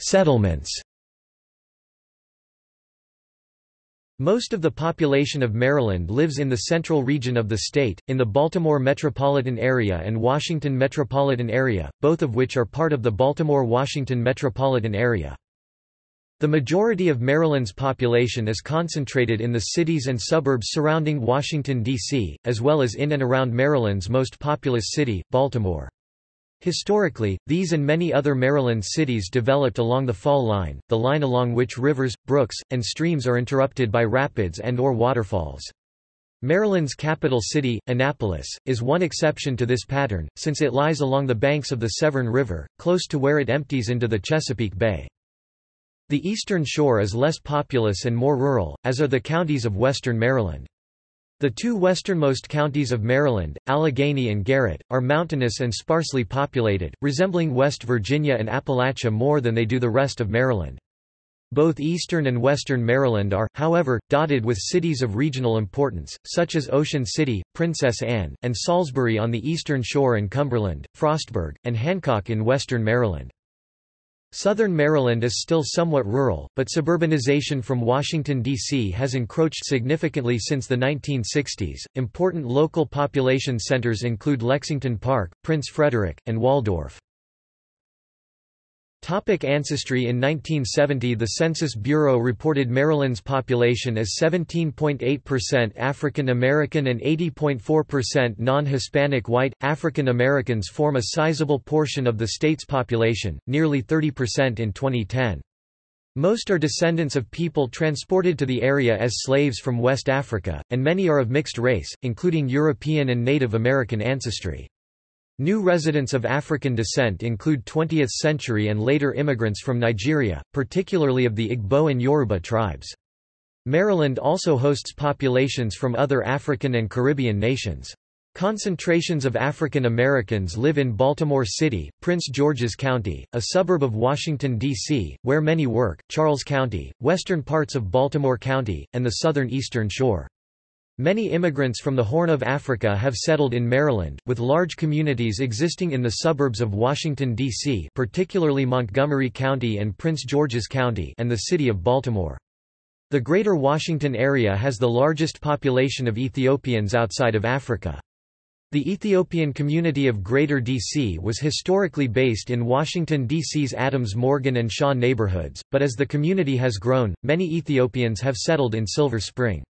Settlements Most of the population of Maryland lives in the central region of the state, in the Baltimore metropolitan area and Washington metropolitan area, both of which are part of the Baltimore-Washington metropolitan area. The majority of Maryland's population is concentrated in the cities and suburbs surrounding Washington, D.C., as well as in and around Maryland's most populous city, Baltimore. Historically, these and many other Maryland cities developed along the fall line, the line along which rivers, brooks, and streams are interrupted by rapids and or waterfalls. Maryland's capital city, Annapolis, is one exception to this pattern, since it lies along the banks of the Severn River, close to where it empties into the Chesapeake Bay. The eastern shore is less populous and more rural, as are the counties of western Maryland. The two westernmost counties of Maryland, Allegany and Garrett, are mountainous and sparsely populated, resembling West Virginia and Appalachia more than they do the rest of Maryland. Both eastern and western Maryland are, however, dotted with cities of regional importance, such as Ocean City, Princess Anne, and Salisbury on the eastern shore and Cumberland, Frostburg, and Hancock in western Maryland. Southern Maryland is still somewhat rural, but suburbanization from Washington, D.C. has encroached significantly since the 1960s. Important local population centers include Lexington Park, Prince Frederick, and Waldorf. Topic ancestry In 1970 the Census Bureau reported Maryland's population as 17.8% African American and 80.4% non-Hispanic white. African Americans form a sizable portion of the state's population, nearly 30% in 2010. Most are descendants of people transported to the area as slaves from West Africa, and many are of mixed race, including European and Native American ancestry. New residents of African descent include 20th-century and later immigrants from Nigeria, particularly of the Igbo and Yoruba tribes. Maryland also hosts populations from other African and Caribbean nations. Concentrations of African Americans live in Baltimore City, Prince George's County, a suburb of Washington, D.C., where many work, Charles County, western parts of Baltimore County, and the southern Eastern Shore. Many immigrants from the Horn of Africa have settled in Maryland, with large communities existing in the suburbs of Washington, D.C. particularly Montgomery County and Prince George's County and the city of Baltimore. The Greater Washington area has the largest population of Ethiopians outside of Africa. The Ethiopian community of Greater D.C. was historically based in Washington, D.C.'s Adams Morgan and Shaw neighborhoods, but as the community has grown, many Ethiopians have settled in Silver Spring.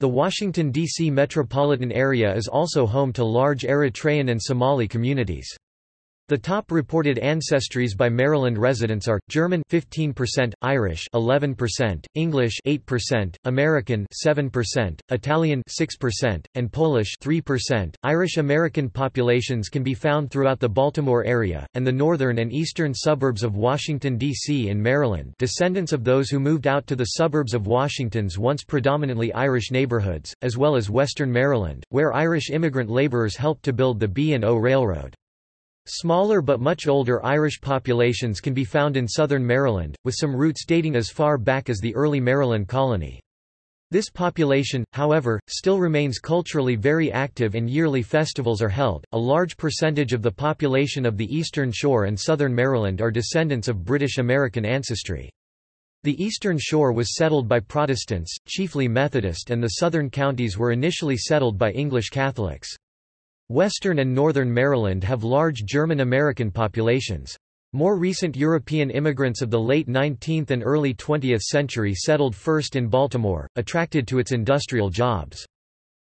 The Washington, D.C. metropolitan area is also home to large Eritrean and Somali communities. The top reported ancestries by Maryland residents are German 15%, Irish 11%, English 8%, American 7%, Italian 6%, and Polish 3%. Irish American populations can be found throughout the Baltimore area and the northern and eastern suburbs of Washington D.C. in Maryland. Descendants of those who moved out to the suburbs of Washington's once predominantly Irish neighborhoods, as well as western Maryland, where Irish immigrant laborers helped to build the B&O Railroad. Smaller but much older Irish populations can be found in southern Maryland, with some roots dating as far back as the early Maryland colony. This population, however, still remains culturally very active and yearly festivals are held. A large percentage of the population of the Eastern Shore and southern Maryland are descendants of British American ancestry. The Eastern Shore was settled by Protestants, chiefly Methodist, and the southern counties were initially settled by English Catholics. Western and northern Maryland have large German-American populations. More recent European immigrants of the late 19th and early 20th century settled first in Baltimore, attracted to its industrial jobs.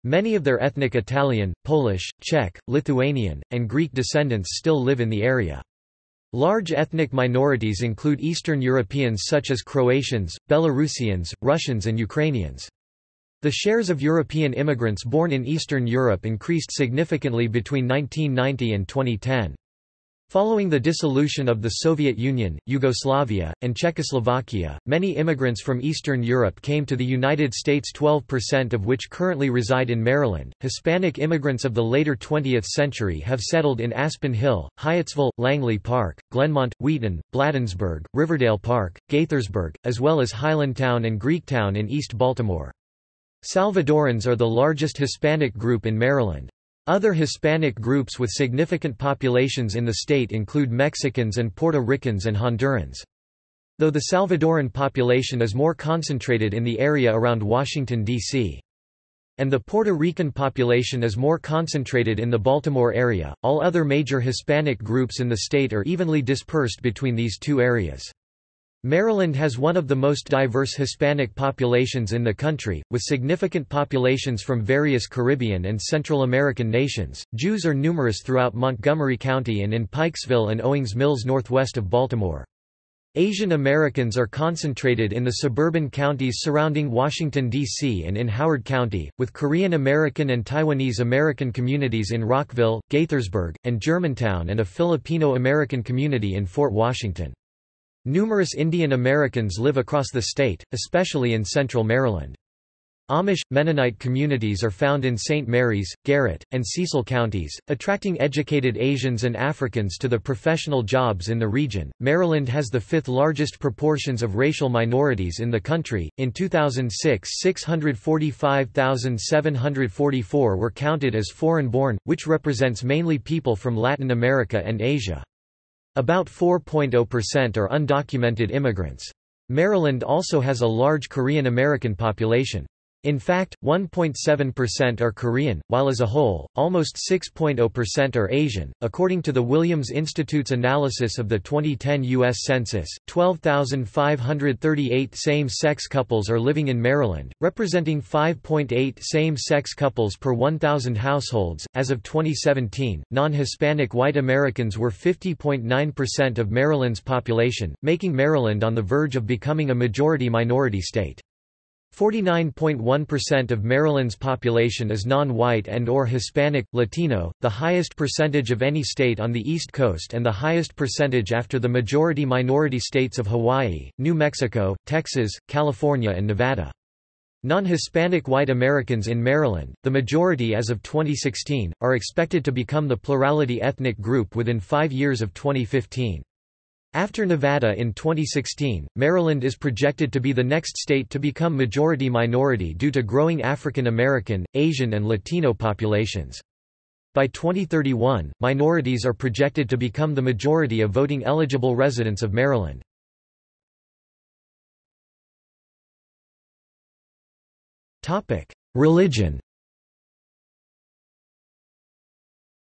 Many of their ethnic Italian, Polish, Czech, Lithuanian, and Greek descendants still live in the area. Large ethnic minorities include Eastern Europeans such as Croatians, Belarusians, Russians and Ukrainians. The shares of European immigrants born in Eastern Europe increased significantly between 1990 and 2010. Following the dissolution of the Soviet Union, Yugoslavia, and Czechoslovakia, many immigrants from Eastern Europe came to the United States 12% of which currently reside in Maryland. Hispanic immigrants of the later 20th century have settled in Aspen Hill, Hyattsville, Langley Park, Glenmont, Wheaton, Bladensburg, Riverdale Park, Gaithersburg, as well as Highlandtown and Greektown in East Baltimore. Salvadorans are the largest Hispanic group in Maryland. Other Hispanic groups with significant populations in the state include Mexicans and Puerto Ricans and Hondurans. Though the Salvadoran population is more concentrated in the area around Washington, D.C. And the Puerto Rican population is more concentrated in the Baltimore area, all other major Hispanic groups in the state are evenly dispersed between these two areas. Maryland has one of the most diverse Hispanic populations in the country, with significant populations from various Caribbean and Central American nations. Jews are numerous throughout Montgomery County and in Pikesville and Owings Mills northwest of Baltimore. Asian Americans are concentrated in the suburban counties surrounding Washington, D.C. and in Howard County, with Korean American and Taiwanese American communities in Rockville, Gaithersburg, and Germantown and a Filipino American community in Fort Washington. Numerous Indian Americans live across the state, especially in central Maryland. Amish, Mennonite communities are found in St. Mary's, Garrett, and Cecil counties, attracting educated Asians and Africans to the professional jobs in the region. Maryland has the fifth largest proportions of racial minorities in the country. In 2006, 645,744 were counted as foreign born, which represents mainly people from Latin America and Asia. About 4.0% are undocumented immigrants. Maryland also has a large Korean American population. In fact, 1.7% are Korean, while as a whole, almost 6.0% are Asian. According to the Williams Institute's analysis of the 2010 U.S. Census, 12,538 same sex couples are living in Maryland, representing 5.8 same sex couples per 1,000 households. As of 2017, non Hispanic white Americans were 50.9% of Maryland's population, making Maryland on the verge of becoming a majority minority state. 49.1% of Maryland's population is non-white and or Hispanic, Latino, the highest percentage of any state on the East Coast and the highest percentage after the majority-minority states of Hawaii, New Mexico, Texas, California and Nevada. Non-Hispanic white Americans in Maryland, the majority as of 2016, are expected to become the plurality ethnic group within five years of 2015. After Nevada in 2016, Maryland is projected to be the next state to become majority-minority due to growing African American, Asian and Latino populations. By 2031, minorities are projected to become the majority of voting eligible residents of Maryland. Religion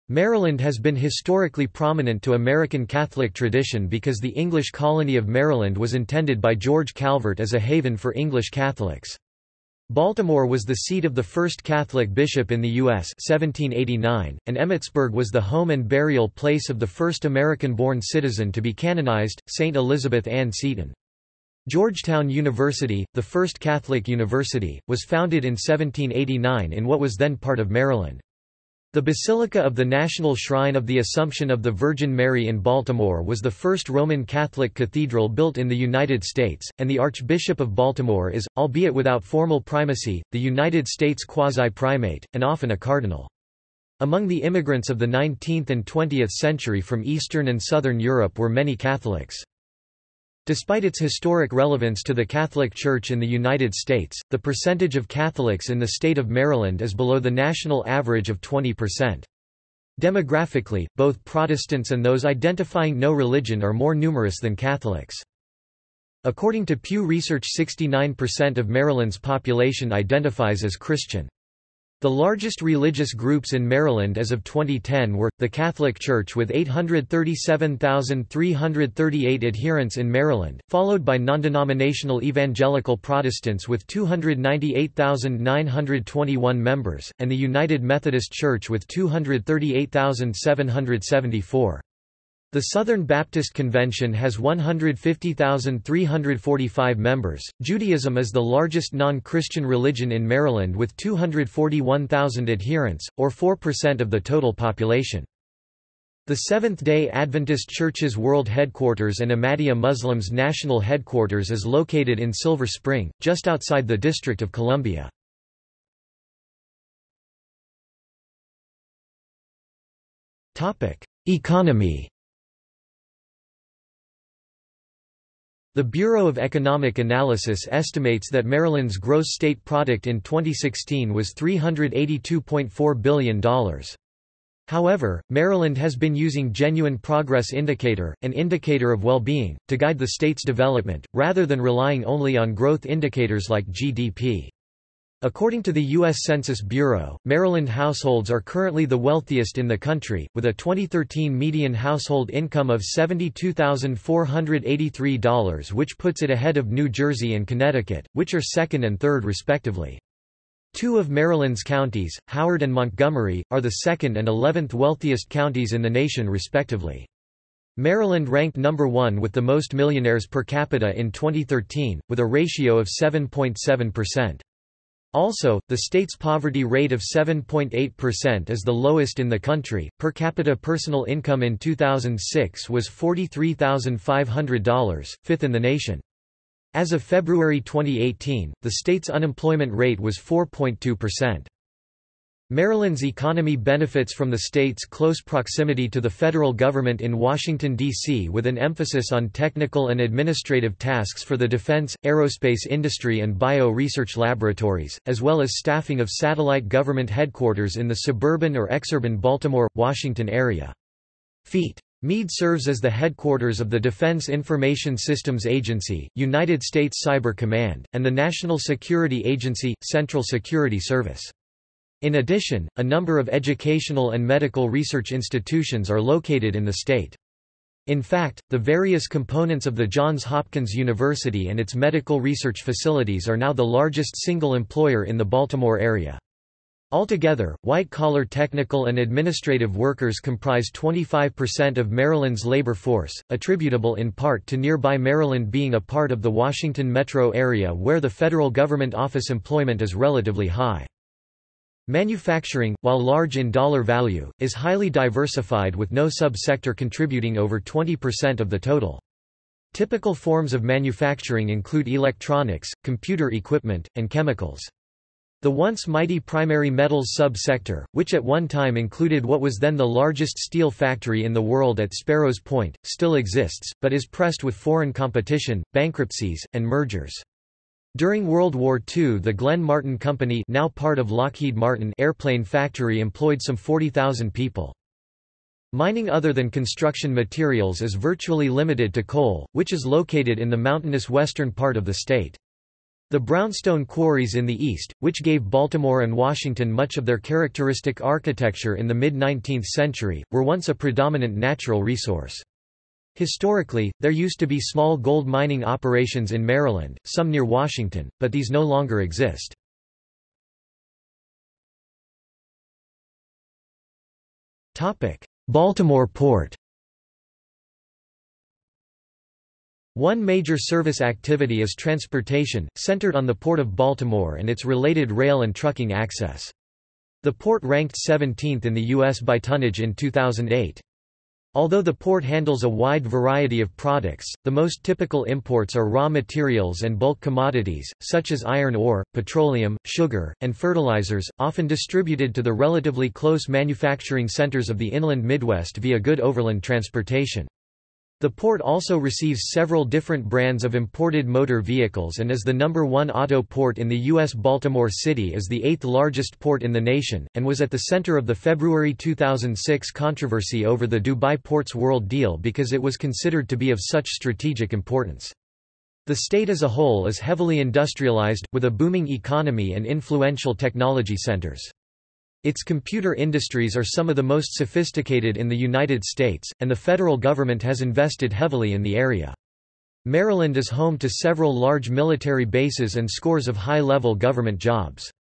Maryland has been historically prominent to American Catholic tradition because the English colony of Maryland was intended by George Calvert as a haven for English Catholics. Baltimore was the seat of the first Catholic bishop in the U.S. 1789, and Emmitsburg was the home and burial place of the first American-born citizen to be canonized, St. Elizabeth Ann Seton. Georgetown University, the first Catholic university, was founded in 1789 in what was then part of Maryland. The Basilica of the National Shrine of the Assumption of the Virgin Mary in Baltimore was the first Roman Catholic cathedral built in the United States, and the Archbishop of Baltimore is, albeit without formal primacy, the United States quasi-primate, and often a cardinal. Among the immigrants of the 19th and 20th century from Eastern and Southern Europe were many Catholics. Despite its historic relevance to the Catholic Church in the United States, the percentage of Catholics in the state of Maryland is below the national average of 20%. Demographically, both Protestants and those identifying no religion are more numerous than Catholics. According to Pew Research 69% of Maryland's population identifies as Christian. The largest religious groups in Maryland as of 2010 were, the Catholic Church with 837,338 adherents in Maryland, followed by non-denominational evangelical Protestants with 298,921 members, and the United Methodist Church with 238,774. The Southern Baptist Convention has 150,345 members. Judaism is the largest non Christian religion in Maryland with 241,000 adherents, or 4% of the total population. The Seventh-day Adventist Church's world headquarters and Ahmadiyya Muslims' national headquarters is located in Silver Spring, just outside the District of Columbia. Economy The Bureau of Economic Analysis estimates that Maryland's gross state product in 2016 was $382.4 billion. However, Maryland has been using Genuine Progress Indicator, an indicator of well-being, to guide the state's development, rather than relying only on growth indicators like GDP. According to the U.S. Census Bureau, Maryland households are currently the wealthiest in the country, with a 2013 median household income of $72,483 which puts it ahead of New Jersey and Connecticut, which are second and third respectively. Two of Maryland's counties, Howard and Montgomery, are the second and eleventh wealthiest counties in the nation respectively. Maryland ranked number one with the most millionaires per capita in 2013, with a ratio of 7.7%. Also, the state's poverty rate of 7.8% is the lowest in the country. Per capita personal income in 2006 was $43,500, fifth in the nation. As of February 2018, the state's unemployment rate was 4.2%. Maryland's economy benefits from the state's close proximity to the federal government in Washington, D.C. with an emphasis on technical and administrative tasks for the defense, aerospace industry and bio-research laboratories, as well as staffing of satellite government headquarters in the suburban or exurban Baltimore, Washington area. Feet. Meade serves as the headquarters of the Defense Information Systems Agency, United States Cyber Command, and the National Security Agency, Central Security Service. In addition, a number of educational and medical research institutions are located in the state. In fact, the various components of the Johns Hopkins University and its medical research facilities are now the largest single employer in the Baltimore area. Altogether, white-collar technical and administrative workers comprise 25% of Maryland's labor force, attributable in part to nearby Maryland being a part of the Washington metro area where the federal government office employment is relatively high. Manufacturing, while large in dollar value, is highly diversified with no sub-sector contributing over 20% of the total. Typical forms of manufacturing include electronics, computer equipment, and chemicals. The once mighty primary metals sub-sector, which at one time included what was then the largest steel factory in the world at Sparrows Point, still exists, but is pressed with foreign competition, bankruptcies, and mergers. During World War II the Glenn Martin Company now part of Lockheed Martin airplane factory employed some 40,000 people. Mining other than construction materials is virtually limited to coal, which is located in the mountainous western part of the state. The brownstone quarries in the east, which gave Baltimore and Washington much of their characteristic architecture in the mid-19th century, were once a predominant natural resource. Historically, there used to be small gold mining operations in Maryland, some near Washington, but these no longer exist. Baltimore Port One major service activity is transportation, centered on the Port of Baltimore and its related rail and trucking access. The port ranked 17th in the U.S. by tonnage in 2008. Although the port handles a wide variety of products, the most typical imports are raw materials and bulk commodities, such as iron ore, petroleum, sugar, and fertilizers, often distributed to the relatively close manufacturing centers of the inland Midwest via good overland transportation. The port also receives several different brands of imported motor vehicles and is the number one auto port in the U.S. Baltimore City is the eighth largest port in the nation, and was at the center of the February 2006 controversy over the Dubai Ports World deal because it was considered to be of such strategic importance. The state as a whole is heavily industrialized, with a booming economy and influential technology centers. Its computer industries are some of the most sophisticated in the United States, and the federal government has invested heavily in the area. Maryland is home to several large military bases and scores of high-level government jobs.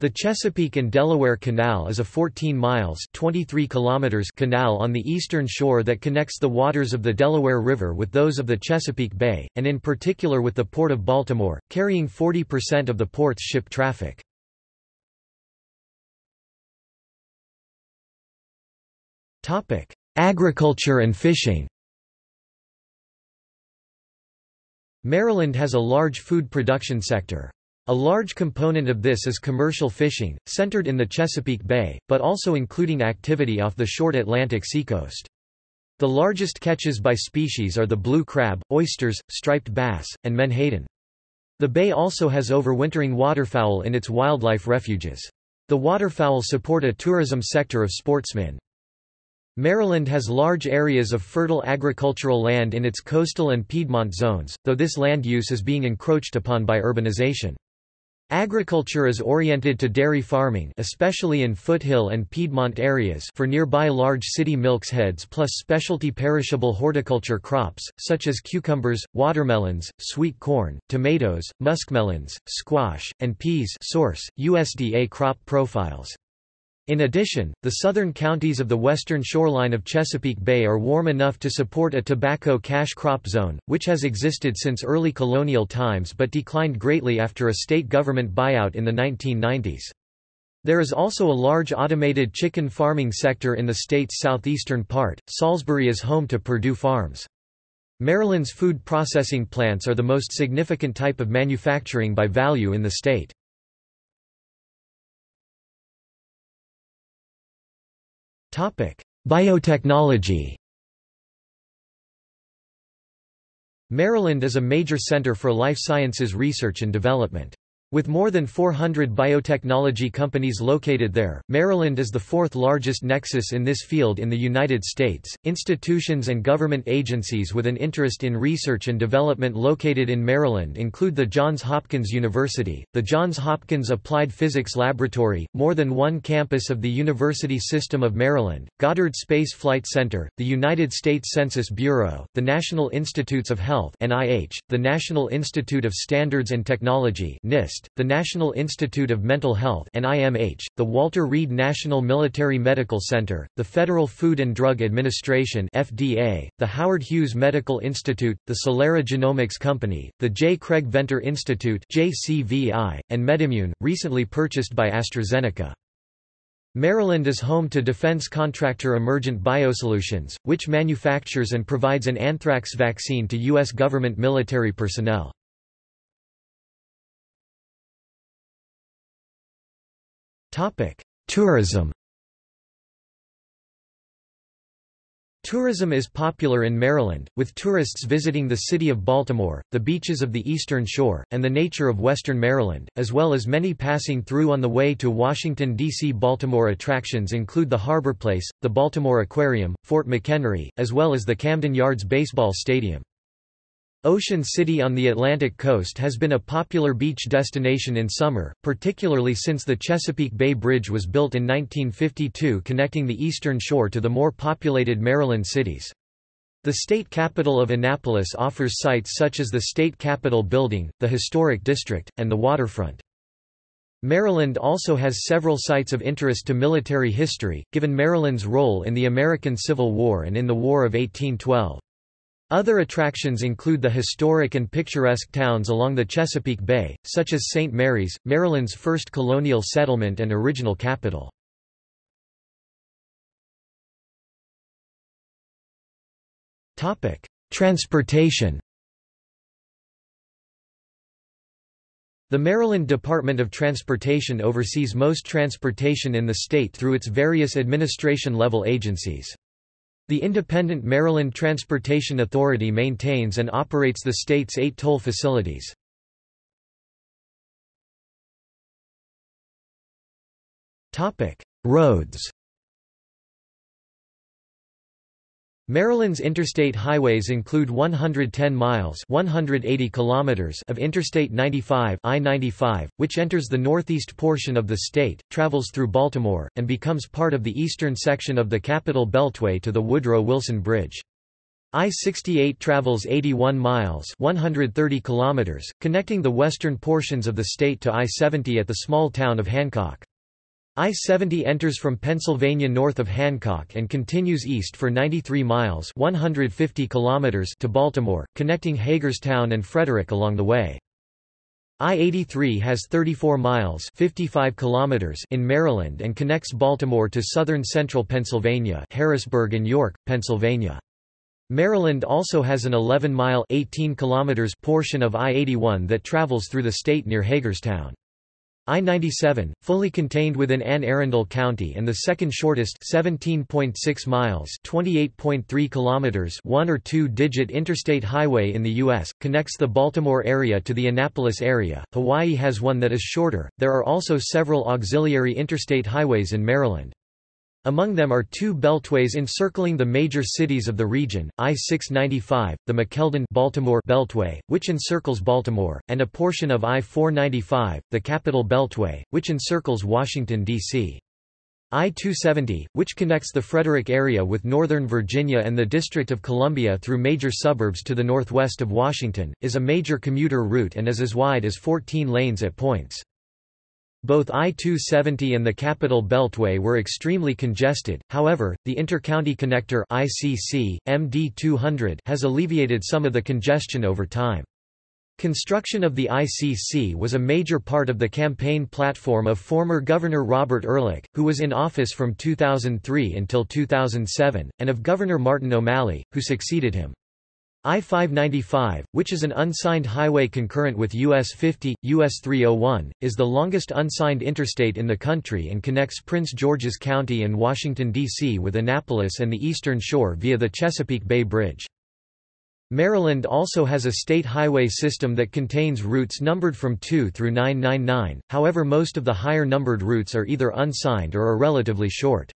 The Chesapeake and Delaware Canal is a 14 miles 23 kilometers canal on the eastern shore that connects the waters of the Delaware River with those of the Chesapeake Bay, and in particular with the Port of Baltimore, carrying 40% of the port's ship traffic. Topic: Agriculture and fishing. Maryland has a large food production sector. A large component of this is commercial fishing, centered in the Chesapeake Bay, but also including activity off the short Atlantic seacoast. The largest catches by species are the blue crab, oysters, striped bass, and menhaden. The bay also has overwintering waterfowl in its wildlife refuges. The waterfowl support a tourism sector of sportsmen. Maryland has large areas of fertile agricultural land in its coastal and Piedmont zones, though this land use is being encroached upon by urbanization. Agriculture is oriented to dairy farming especially in foothill and Piedmont areas for nearby large city milksheds plus specialty perishable horticulture crops, such as cucumbers, watermelons, sweet corn, tomatoes, muskmelons, squash, and peas source, USDA crop profiles. In addition, the southern counties of the western shoreline of Chesapeake Bay are warm enough to support a tobacco cash crop zone, which has existed since early colonial times but declined greatly after a state government buyout in the 1990s. There is also a large automated chicken farming sector in the state's southeastern part. Salisbury is home to Perdue Farms. Maryland's food processing plants are the most significant type of manufacturing by value in the state. Biotechnology Maryland is a major center for life sciences research and development. With more than 400 biotechnology companies located there, Maryland is the fourth largest nexus in this field in the United States. Institutions and government agencies with an interest in research and development located in Maryland include the Johns Hopkins University, the Johns Hopkins Applied Physics Laboratory, more than one campus of the University System of Maryland, Goddard Space Flight Center, the United States Census Bureau, the National Institutes of Health (NIH), the National Institute of Standards and Technology (NIST), the National Institute of Mental Health the Walter Reed National Military Medical Center, the Federal Food and Drug Administration FDA, the Howard Hughes Medical Institute, the Celera Genomics Company, the J. Craig Venter Institute JCVI, and MedImmune, recently purchased by AstraZeneca. Maryland is home to defense contractor Emergent Biosolutions, which manufactures and provides an anthrax vaccine to U.S. government military personnel. Tourism Tourism is popular in Maryland, with tourists visiting the city of Baltimore, the beaches of the Eastern Shore, and the nature of western Maryland, as well as many passing through on the way to Washington, D.C. Baltimore attractions include the Harborplace, the Baltimore Aquarium, Fort McHenry, as well as the Camden Yards Baseball Stadium. Ocean City on the Atlantic coast has been a popular beach destination in summer, particularly since the Chesapeake Bay Bridge was built in 1952 connecting the eastern shore to the more populated Maryland cities. The state capital of Annapolis offers sites such as the State Capitol Building, the Historic District, and the waterfront. Maryland also has several sites of interest to military history, given Maryland's role in the American Civil War and in the War of 1812. Other attractions include the historic and picturesque towns along the Chesapeake Bay, such as St. Mary's, Maryland's first colonial settlement and original capital. Transportation The Maryland Department of Transportation oversees most transportation in the state through its various administration-level agencies. The independent Maryland Transportation Authority maintains and operates the state's eight toll facilities. Roads Maryland's interstate highways include 110 miles 180 kilometers of Interstate 95 I-95, which enters the northeast portion of the state, travels through Baltimore, and becomes part of the eastern section of the Capital Beltway to the Woodrow Wilson Bridge. I-68 travels 81 miles 130 kilometers, connecting the western portions of the state to I-70 at the small town of Hancock. I-70 enters from Pennsylvania north of Hancock and continues east for 93 miles 150 kilometers to Baltimore, connecting Hagerstown and Frederick along the way. I-83 has 34 miles 55 kilometers in Maryland and connects Baltimore to southern central Pennsylvania Harrisburg and York, Pennsylvania. Maryland also has an 11-mile 18 kilometers portion of I-81 that travels through the state near Hagerstown. I-97, fully contained within Anne Arundel County and the second shortest 17.6 miles 28.3 kilometers one or two-digit interstate highway in the U.S., connects the Baltimore area to the Annapolis area. Hawaii has one that is shorter. There are also several auxiliary interstate highways in Maryland. Among them are two beltways encircling the major cities of the region, I-695, the McKeldin Baltimore Beltway, which encircles Baltimore, and a portion of I-495, the Capital Beltway, which encircles Washington, D.C. I-270, which connects the Frederick area with Northern Virginia and the District of Columbia through major suburbs to the northwest of Washington, is a major commuter route and is as wide as 14 lanes at points. Both I-270 and the Capital Beltway were extremely congested, however, the Intercounty Connector ICC, MD200 has alleviated some of the congestion over time. Construction of the ICC was a major part of the campaign platform of former Governor Robert Ehrlich, who was in office from 2003 until 2007, and of Governor Martin O'Malley, who succeeded him. I-595, which is an unsigned highway concurrent with US 50, US 301, is the longest unsigned interstate in the country and connects Prince George's County and Washington, D.C. with Annapolis and the Eastern Shore via the Chesapeake Bay Bridge. Maryland also has a state highway system that contains routes numbered from 2 through 999, however most of the higher numbered routes are either unsigned or are relatively short.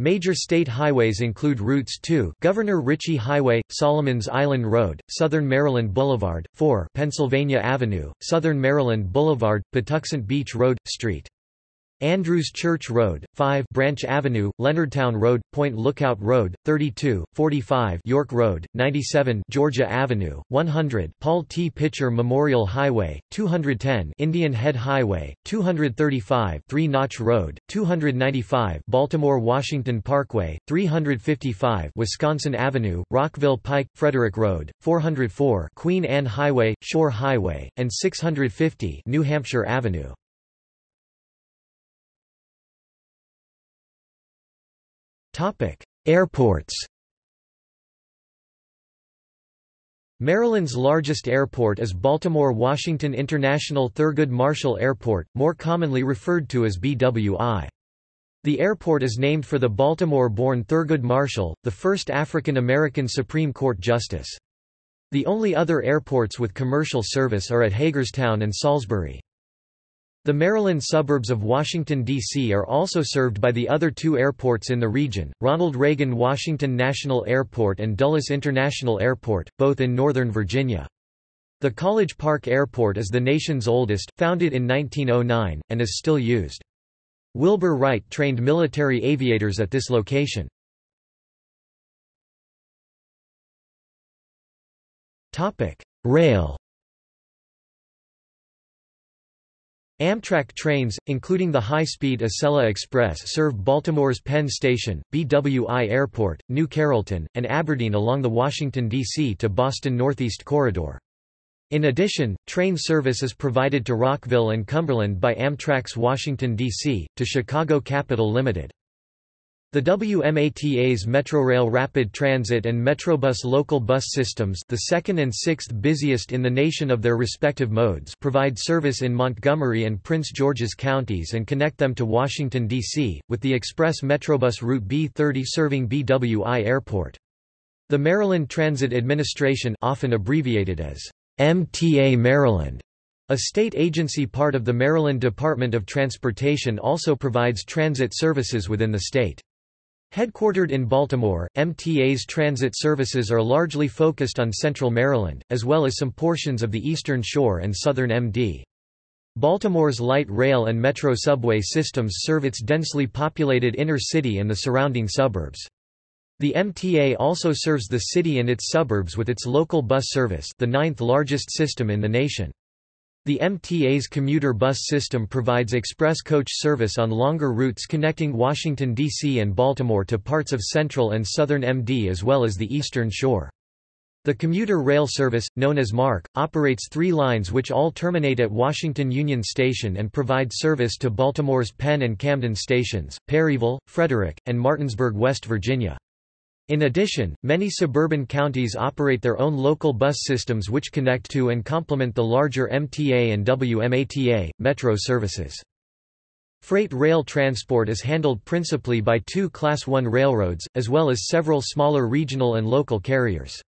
Major state highways include Routes 2 Governor Ritchie Highway, Solomons Island Road, Southern Maryland Boulevard, 4 Pennsylvania Avenue, Southern Maryland Boulevard, Patuxent Beach Road, St. Andrews Church Road, 5 Branch Avenue, Leonardtown Road, Point Lookout Road, 32, 45 York Road, 97 Georgia Avenue, 100 Paul T. Pitcher Memorial Highway, 210 Indian Head Highway, 235 Three Notch Road, 295 Baltimore-Washington Parkway, 355 Wisconsin Avenue, Rockville Pike, Frederick Road, 404 Queen Anne Highway, Shore Highway, and 650 New Hampshire Avenue. Airports Maryland's largest airport is Baltimore-Washington International Thurgood Marshall Airport, more commonly referred to as BWI. The airport is named for the Baltimore-born Thurgood Marshall, the first African-American Supreme Court justice. The only other airports with commercial service are at Hagerstown and Salisbury. The Maryland suburbs of Washington, D.C. are also served by the other two airports in the region, Ronald Reagan Washington National Airport and Dulles International Airport, both in Northern Virginia. The College Park Airport is the nation's oldest, founded in 1909, and is still used. Wilbur Wright trained military aviators at this location. Rail Amtrak trains, including the high-speed Acela Express serve Baltimore's Penn Station, BWI Airport, New Carrollton, and Aberdeen along the Washington, D.C. to Boston Northeast Corridor. In addition, train service is provided to Rockville and Cumberland by Amtrak's Washington, D.C., to Chicago Capital Limited. The WMATA's Metrorail Rapid Transit and Metrobus local bus systems the second and sixth busiest in the nation of their respective modes provide service in Montgomery and Prince George's counties and connect them to Washington, D.C., with the express Metrobus Route B30 serving BWI Airport. The Maryland Transit Administration often abbreviated as MTA Maryland a state agency part of the Maryland Department of Transportation also provides transit services within the state. Headquartered in Baltimore, MTA's transit services are largely focused on central Maryland, as well as some portions of the Eastern Shore and southern MD. Baltimore's light rail and metro subway systems serve its densely populated inner city and the surrounding suburbs. The MTA also serves the city and its suburbs with its local bus service the ninth largest system in the nation. The MTA's commuter bus system provides express coach service on longer routes connecting Washington, D.C. and Baltimore to parts of central and southern MD as well as the eastern shore. The commuter rail service, known as MARC, operates three lines which all terminate at Washington Union Station and provide service to Baltimore's Penn and Camden stations, Perryville, Frederick, and Martinsburg, West Virginia. In addition, many suburban counties operate their own local bus systems which connect to and complement the larger MTA and WMATA, metro services. Freight rail transport is handled principally by two Class I railroads, as well as several smaller regional and local carriers.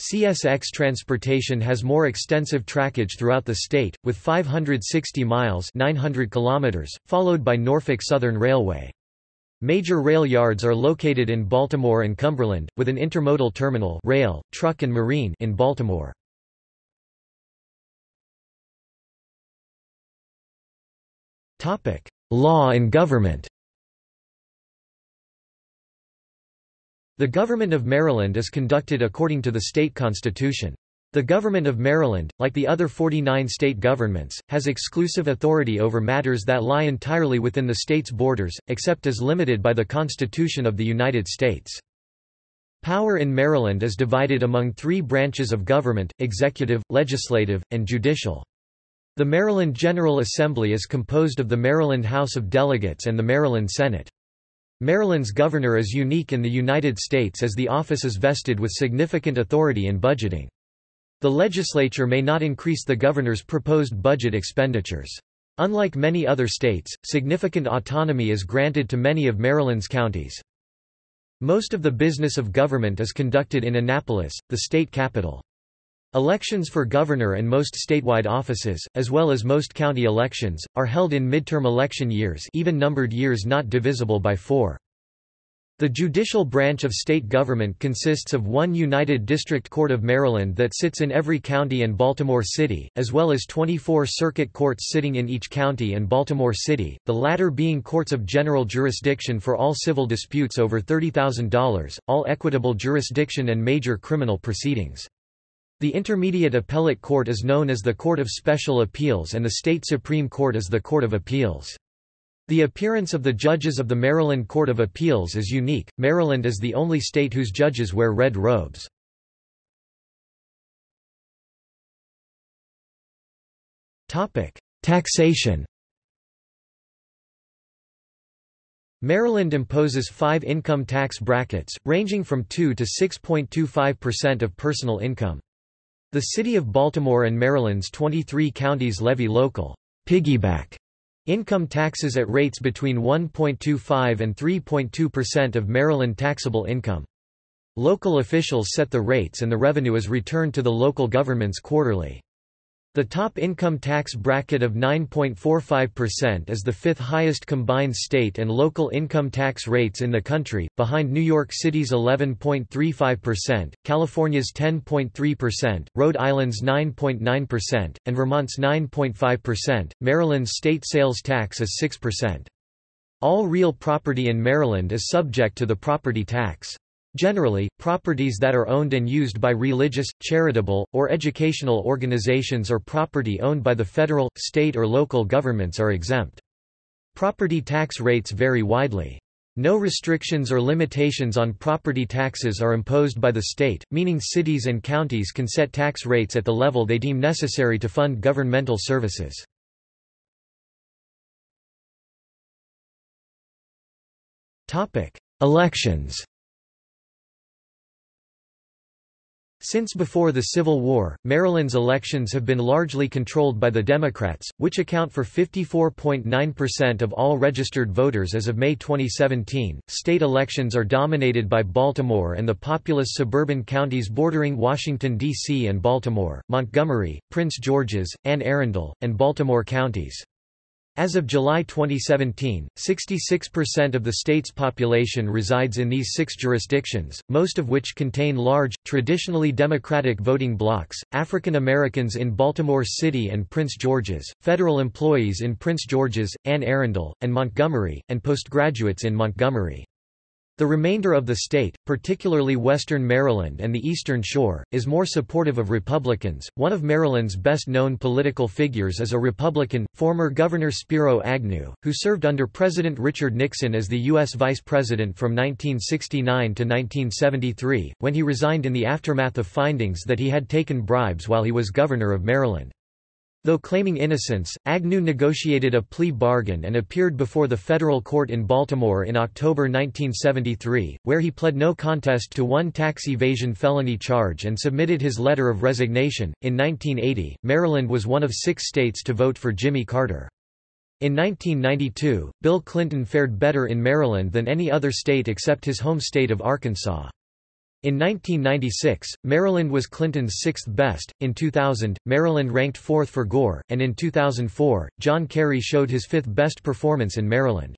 CSX transportation has more extensive trackage throughout the state, with 560 miles 900 kilometers, followed by Norfolk Southern Railway. Major rail yards are located in Baltimore and Cumberland, with an intermodal terminal rail, truck and marine in Baltimore. Law and government The government of Maryland is conducted according to the state constitution. The government of Maryland, like the other 49 state governments, has exclusive authority over matters that lie entirely within the state's borders, except as limited by the Constitution of the United States. Power in Maryland is divided among three branches of government, executive, legislative, and judicial. The Maryland General Assembly is composed of the Maryland House of Delegates and the Maryland Senate. Maryland's governor is unique in the United States as the office is vested with significant authority in budgeting. The legislature may not increase the governor's proposed budget expenditures. Unlike many other states, significant autonomy is granted to many of Maryland's counties. Most of the business of government is conducted in Annapolis, the state capital. Elections for governor and most statewide offices, as well as most county elections, are held in midterm election years even-numbered years not divisible by four. The judicial branch of state government consists of one United District Court of Maryland that sits in every county and Baltimore City, as well as 24 circuit courts sitting in each county and Baltimore City, the latter being courts of general jurisdiction for all civil disputes over $30,000, all equitable jurisdiction and major criminal proceedings. The Intermediate Appellate Court is known as the Court of Special Appeals and the State Supreme Court is the Court of Appeals. The appearance of the judges of the Maryland Court of Appeals is unique. Maryland is the only state whose judges wear red robes. Topic: Taxation. Maryland imposes five income tax brackets, ranging from 2 to 6.25% of personal income. The City of Baltimore and Maryland's 23 counties levy local piggyback income taxes at rates between 1.25 and 3.2% of Maryland taxable income. Local officials set the rates and the revenue is returned to the local governments quarterly. The top income tax bracket of 9.45% is the fifth highest combined state and local income tax rates in the country, behind New York City's 11.35%, California's 10.3%, Rhode Island's 9.9%, and Vermont's 9.5%. Maryland's state sales tax is 6%. All real property in Maryland is subject to the property tax. Generally, properties that are owned and used by religious, charitable, or educational organizations or property owned by the federal, state or local governments are exempt. Property tax rates vary widely. No restrictions or limitations on property taxes are imposed by the state, meaning cities and counties can set tax rates at the level they deem necessary to fund governmental services. Elections Since before the Civil War, Maryland's elections have been largely controlled by the Democrats, which account for 54.9% of all registered voters as of May 2017. State elections are dominated by Baltimore and the populous suburban counties bordering Washington, D.C. and Baltimore, Montgomery, Prince George's, Anne Arundel, and Baltimore counties. As of July 2017, 66% of the state's population resides in these six jurisdictions, most of which contain large, traditionally Democratic voting blocs, African Americans in Baltimore City and Prince George's, federal employees in Prince George's, Anne Arundel, and Montgomery, and postgraduates in Montgomery. The remainder of the state, particularly western Maryland and the Eastern Shore, is more supportive of Republicans. One of Maryland's best known political figures is a Republican, former Governor Spiro Agnew, who served under President Richard Nixon as the U.S. Vice President from 1969 to 1973, when he resigned in the aftermath of findings that he had taken bribes while he was Governor of Maryland. Though claiming innocence, Agnew negotiated a plea bargain and appeared before the federal court in Baltimore in October 1973, where he pled no contest to one tax evasion felony charge and submitted his letter of resignation. In 1980, Maryland was one of six states to vote for Jimmy Carter. In 1992, Bill Clinton fared better in Maryland than any other state except his home state of Arkansas. In 1996, Maryland was Clinton's sixth best, in 2000, Maryland ranked fourth for Gore, and in 2004, John Kerry showed his fifth best performance in Maryland.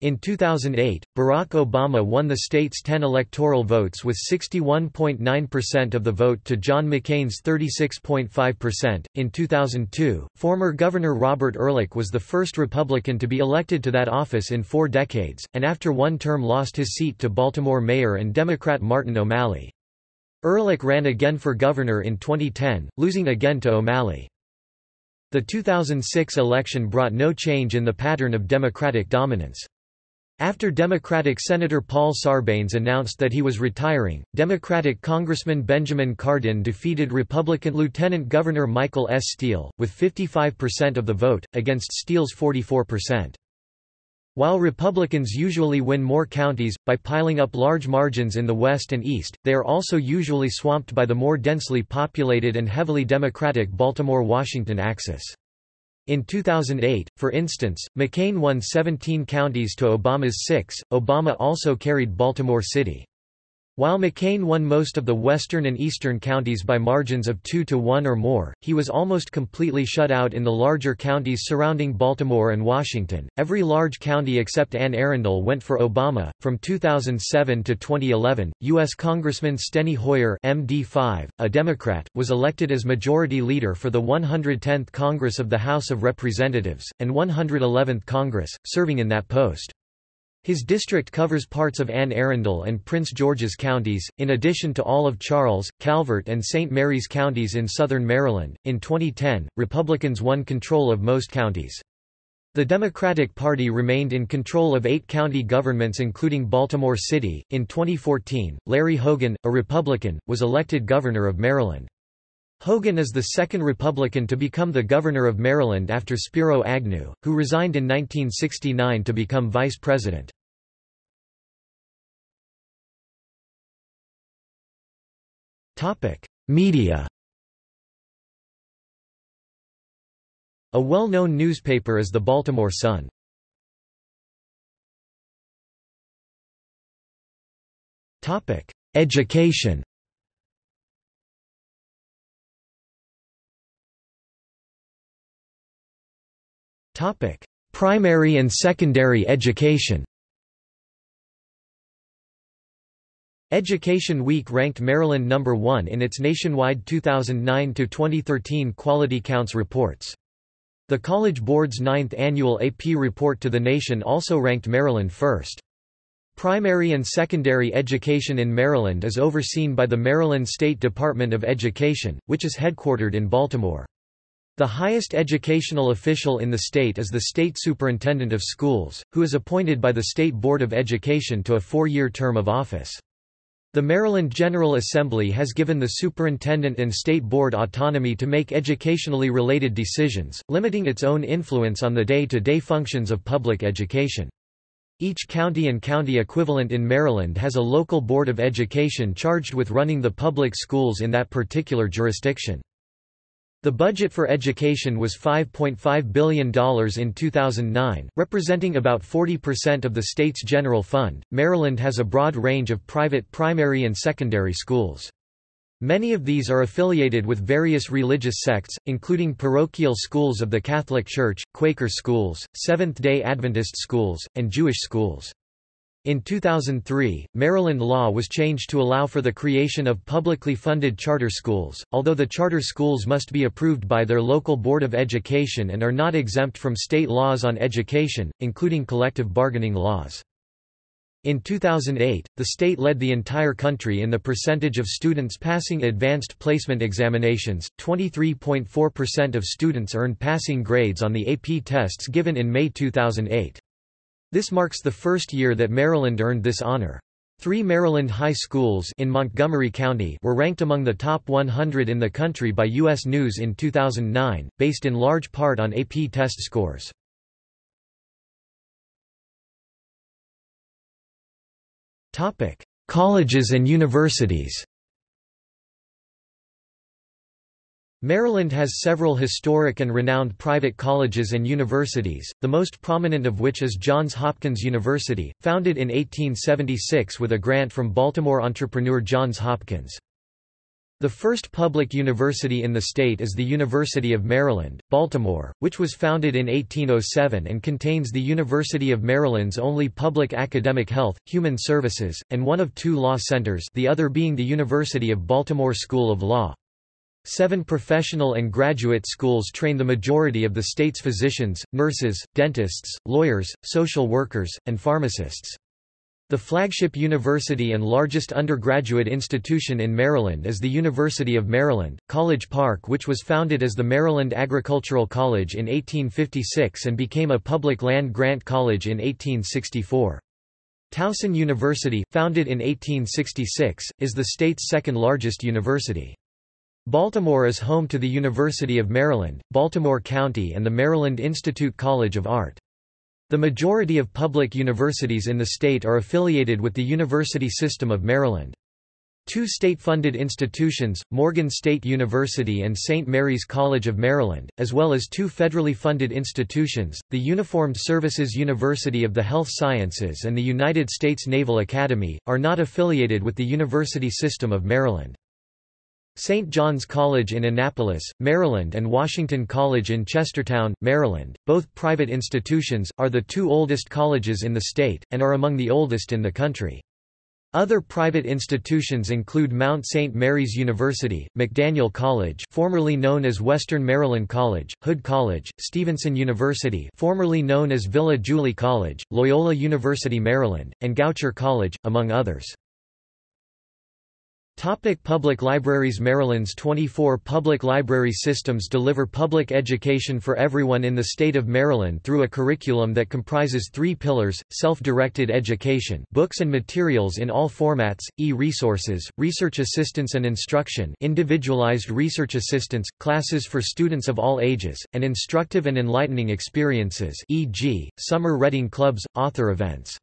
In 2008, Barack Obama won the state's 10 electoral votes with 61.9% of the vote to John McCain's 36.5%. In 2002, former Governor Robert Ehrlich was the first Republican to be elected to that office in four decades, and after one term lost his seat to Baltimore Mayor and Democrat Martin O'Malley. Ehrlich ran again for governor in 2010, losing again to O'Malley. The 2006 election brought no change in the pattern of Democratic dominance. After Democratic Senator Paul Sarbanes announced that he was retiring, Democratic Congressman Benjamin Cardin defeated Republican Lieutenant Governor Michael S. Steele, with 55% of the vote, against Steele's 44%. While Republicans usually win more counties, by piling up large margins in the West and East, they are also usually swamped by the more densely populated and heavily Democratic Baltimore-Washington axis. In 2008, for instance, McCain won 17 counties to Obama's six. Obama also carried Baltimore City. While McCain won most of the western and eastern counties by margins of 2 to 1 or more, he was almost completely shut out in the larger counties surrounding Baltimore and Washington. Every large county except Anne Arundel went for Obama. From 2007 to 2011, U.S. Congressman Steny Hoyer, MD5, a Democrat, was elected as Majority Leader for the 110th Congress of the House of Representatives, and 111th Congress, serving in that post. His district covers parts of Anne Arundel and Prince George's counties, in addition to all of Charles, Calvert, and St. Mary's counties in southern Maryland. In 2010, Republicans won control of most counties. The Democratic Party remained in control of eight county governments, including Baltimore City. In 2014, Larry Hogan, a Republican, was elected governor of Maryland. Hogan is the second Republican to become the governor of Maryland after Spiro Agnew, who resigned in 1969 to become vice president. Media. A well-known newspaper is the Baltimore Sun. Education. Primary and secondary education. Education Week ranked Maryland number 1 in its nationwide 2009-2013 Quality Counts reports. The College Board's ninth annual AP report to the nation also ranked Maryland first. Primary and secondary education in Maryland is overseen by the Maryland State Department of Education, which is headquartered in Baltimore. The highest educational official in the state is the State Superintendent of Schools, who is appointed by the State Board of Education to a four-year term of office. The Maryland General Assembly has given the superintendent and state board autonomy to make educationally related decisions, limiting its own influence on the day-to-day -day functions of public education. Each county and county equivalent in Maryland has a local board of education charged with running the public schools in that particular jurisdiction. The budget for education was $5.5 billion in 2009, representing about 40% of the state's general fund. Maryland has a broad range of private primary and secondary schools. Many of these are affiliated with various religious sects, including parochial schools of the Catholic Church, Quaker schools, Seventh-day Adventist schools, and Jewish schools. In 2003, Maryland law was changed to allow for the creation of publicly funded charter schools, although the charter schools must be approved by their local Board of Education and are not exempt from state laws on education, including collective bargaining laws. In 2008, the state led the entire country in the percentage of students passing advanced placement examinations. 23.4% of students earned passing grades on the AP tests given in May 2008. This marks the first year that Maryland earned this honor. Three Maryland high schools in Montgomery County were ranked among the top 100 in the country by U.S. News in 2009, based in large part on AP test scores. Colleges and universities Maryland has several historic and renowned private colleges and universities, the most prominent of which is Johns Hopkins University, founded in 1876 with a grant from Baltimore entrepreneur Johns Hopkins. The first public university in the state is the University of Maryland, Baltimore, which was founded in 1807 and contains the University of Maryland's only public academic health, human services, and one of two law centers the other being the University of Baltimore School of Law. Seven professional and graduate schools train the majority of the state's physicians, nurses, dentists, lawyers, social workers, and pharmacists. The flagship university and largest undergraduate institution in Maryland is the University of Maryland, College Park which was founded as the Maryland Agricultural College in 1856 and became a public land-grant college in 1864. Towson University, founded in 1866, is the state's second largest university. Baltimore is home to the University of Maryland, Baltimore County and the Maryland Institute College of Art. The majority of public universities in the state are affiliated with the University System of Maryland. Two state-funded institutions, Morgan State University and St. Mary's College of Maryland, as well as two federally funded institutions, the Uniformed Services University of the Health Sciences and the United States Naval Academy, are not affiliated with the University System of Maryland. St. John's College in Annapolis, Maryland and Washington College in Chestertown, Maryland, both private institutions, are the two oldest colleges in the state, and are among the oldest in the country. Other private institutions include Mount St. Mary's University, McDaniel College formerly known as Western Maryland College, Hood College, Stevenson University formerly known as Villa Julie College, Loyola University Maryland, and Goucher College, among others. Topic public libraries Maryland's 24 public library systems deliver public education for everyone in the state of Maryland through a curriculum that comprises three pillars, self-directed education books and materials in all formats, e-resources, research assistance and instruction individualized research assistance, classes for students of all ages, and instructive and enlightening experiences e.g., summer reading clubs, author events.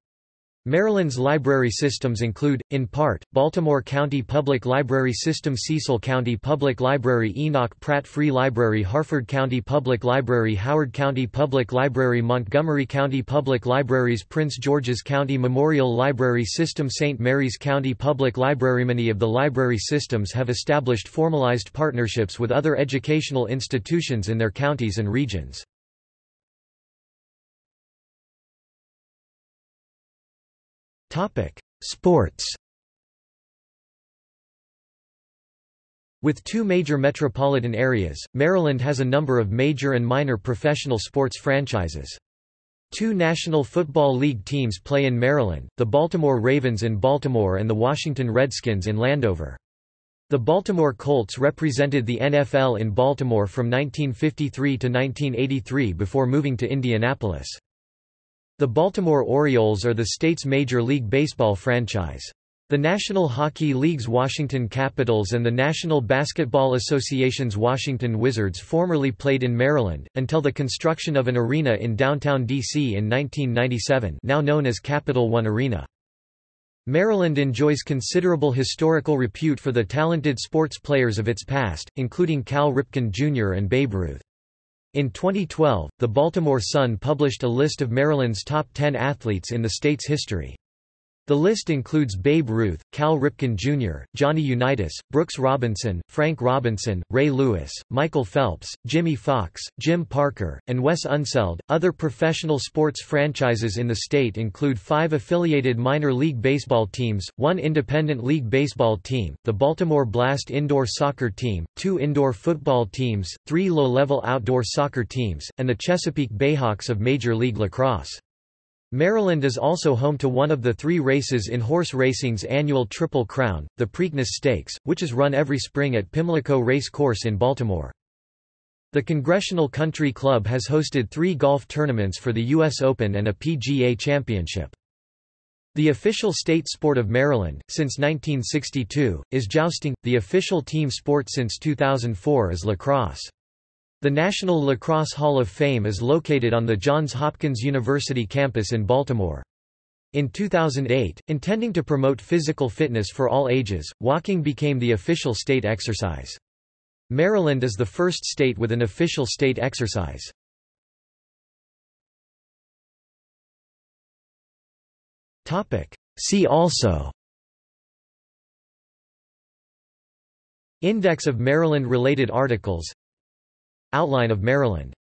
Maryland's library systems include, in part, Baltimore County Public Library System Cecil County Public Library Enoch Pratt Free Library Harford County Public Library Howard County Public Library Montgomery County Public Libraries Prince George's County Memorial Library System St. Mary's County Public Library Many of the library systems have established formalized partnerships with other educational institutions in their counties and regions. Sports With two major metropolitan areas, Maryland has a number of major and minor professional sports franchises. Two National Football League teams play in Maryland, the Baltimore Ravens in Baltimore and the Washington Redskins in Landover. The Baltimore Colts represented the NFL in Baltimore from 1953 to 1983 before moving to Indianapolis. The Baltimore Orioles are the state's Major League Baseball franchise. The National Hockey League's Washington Capitals and the National Basketball Association's Washington Wizards formerly played in Maryland, until the construction of an arena in downtown D.C. in 1997 now known as Capital One Arena. Maryland enjoys considerable historical repute for the talented sports players of its past, including Cal Ripken Jr. and Babe Ruth. In 2012, the Baltimore Sun published a list of Maryland's top 10 athletes in the state's history. The list includes Babe Ruth, Cal Ripken Jr., Johnny Unitas, Brooks Robinson, Frank Robinson, Ray Lewis, Michael Phelps, Jimmie Foxx, Jim Parker, and Wes Unseld. Other professional sports franchises in the state include five affiliated minor league baseball teams, one independent league baseball team, the Baltimore Blast indoor soccer team, two indoor football teams, three low-level outdoor soccer teams, and the Chesapeake Bayhawks of Major League Lacrosse. Maryland is also home to one of the three races in horse racing's annual Triple Crown, the Preakness Stakes, which is run every spring at Pimlico Race Course in Baltimore. The Congressional Country Club has hosted three golf tournaments for the U.S. Open and a PGA Championship. The official state sport of Maryland, since 1962, is jousting, the official team sport since 2004 is lacrosse. The National Lacrosse Hall of Fame is located on the Johns Hopkins University campus in Baltimore. In 2008, intending to promote physical fitness for all ages, walking became the official state exercise. Maryland is the first state with an official state exercise. See also Index of Maryland-related articles Outline of Maryland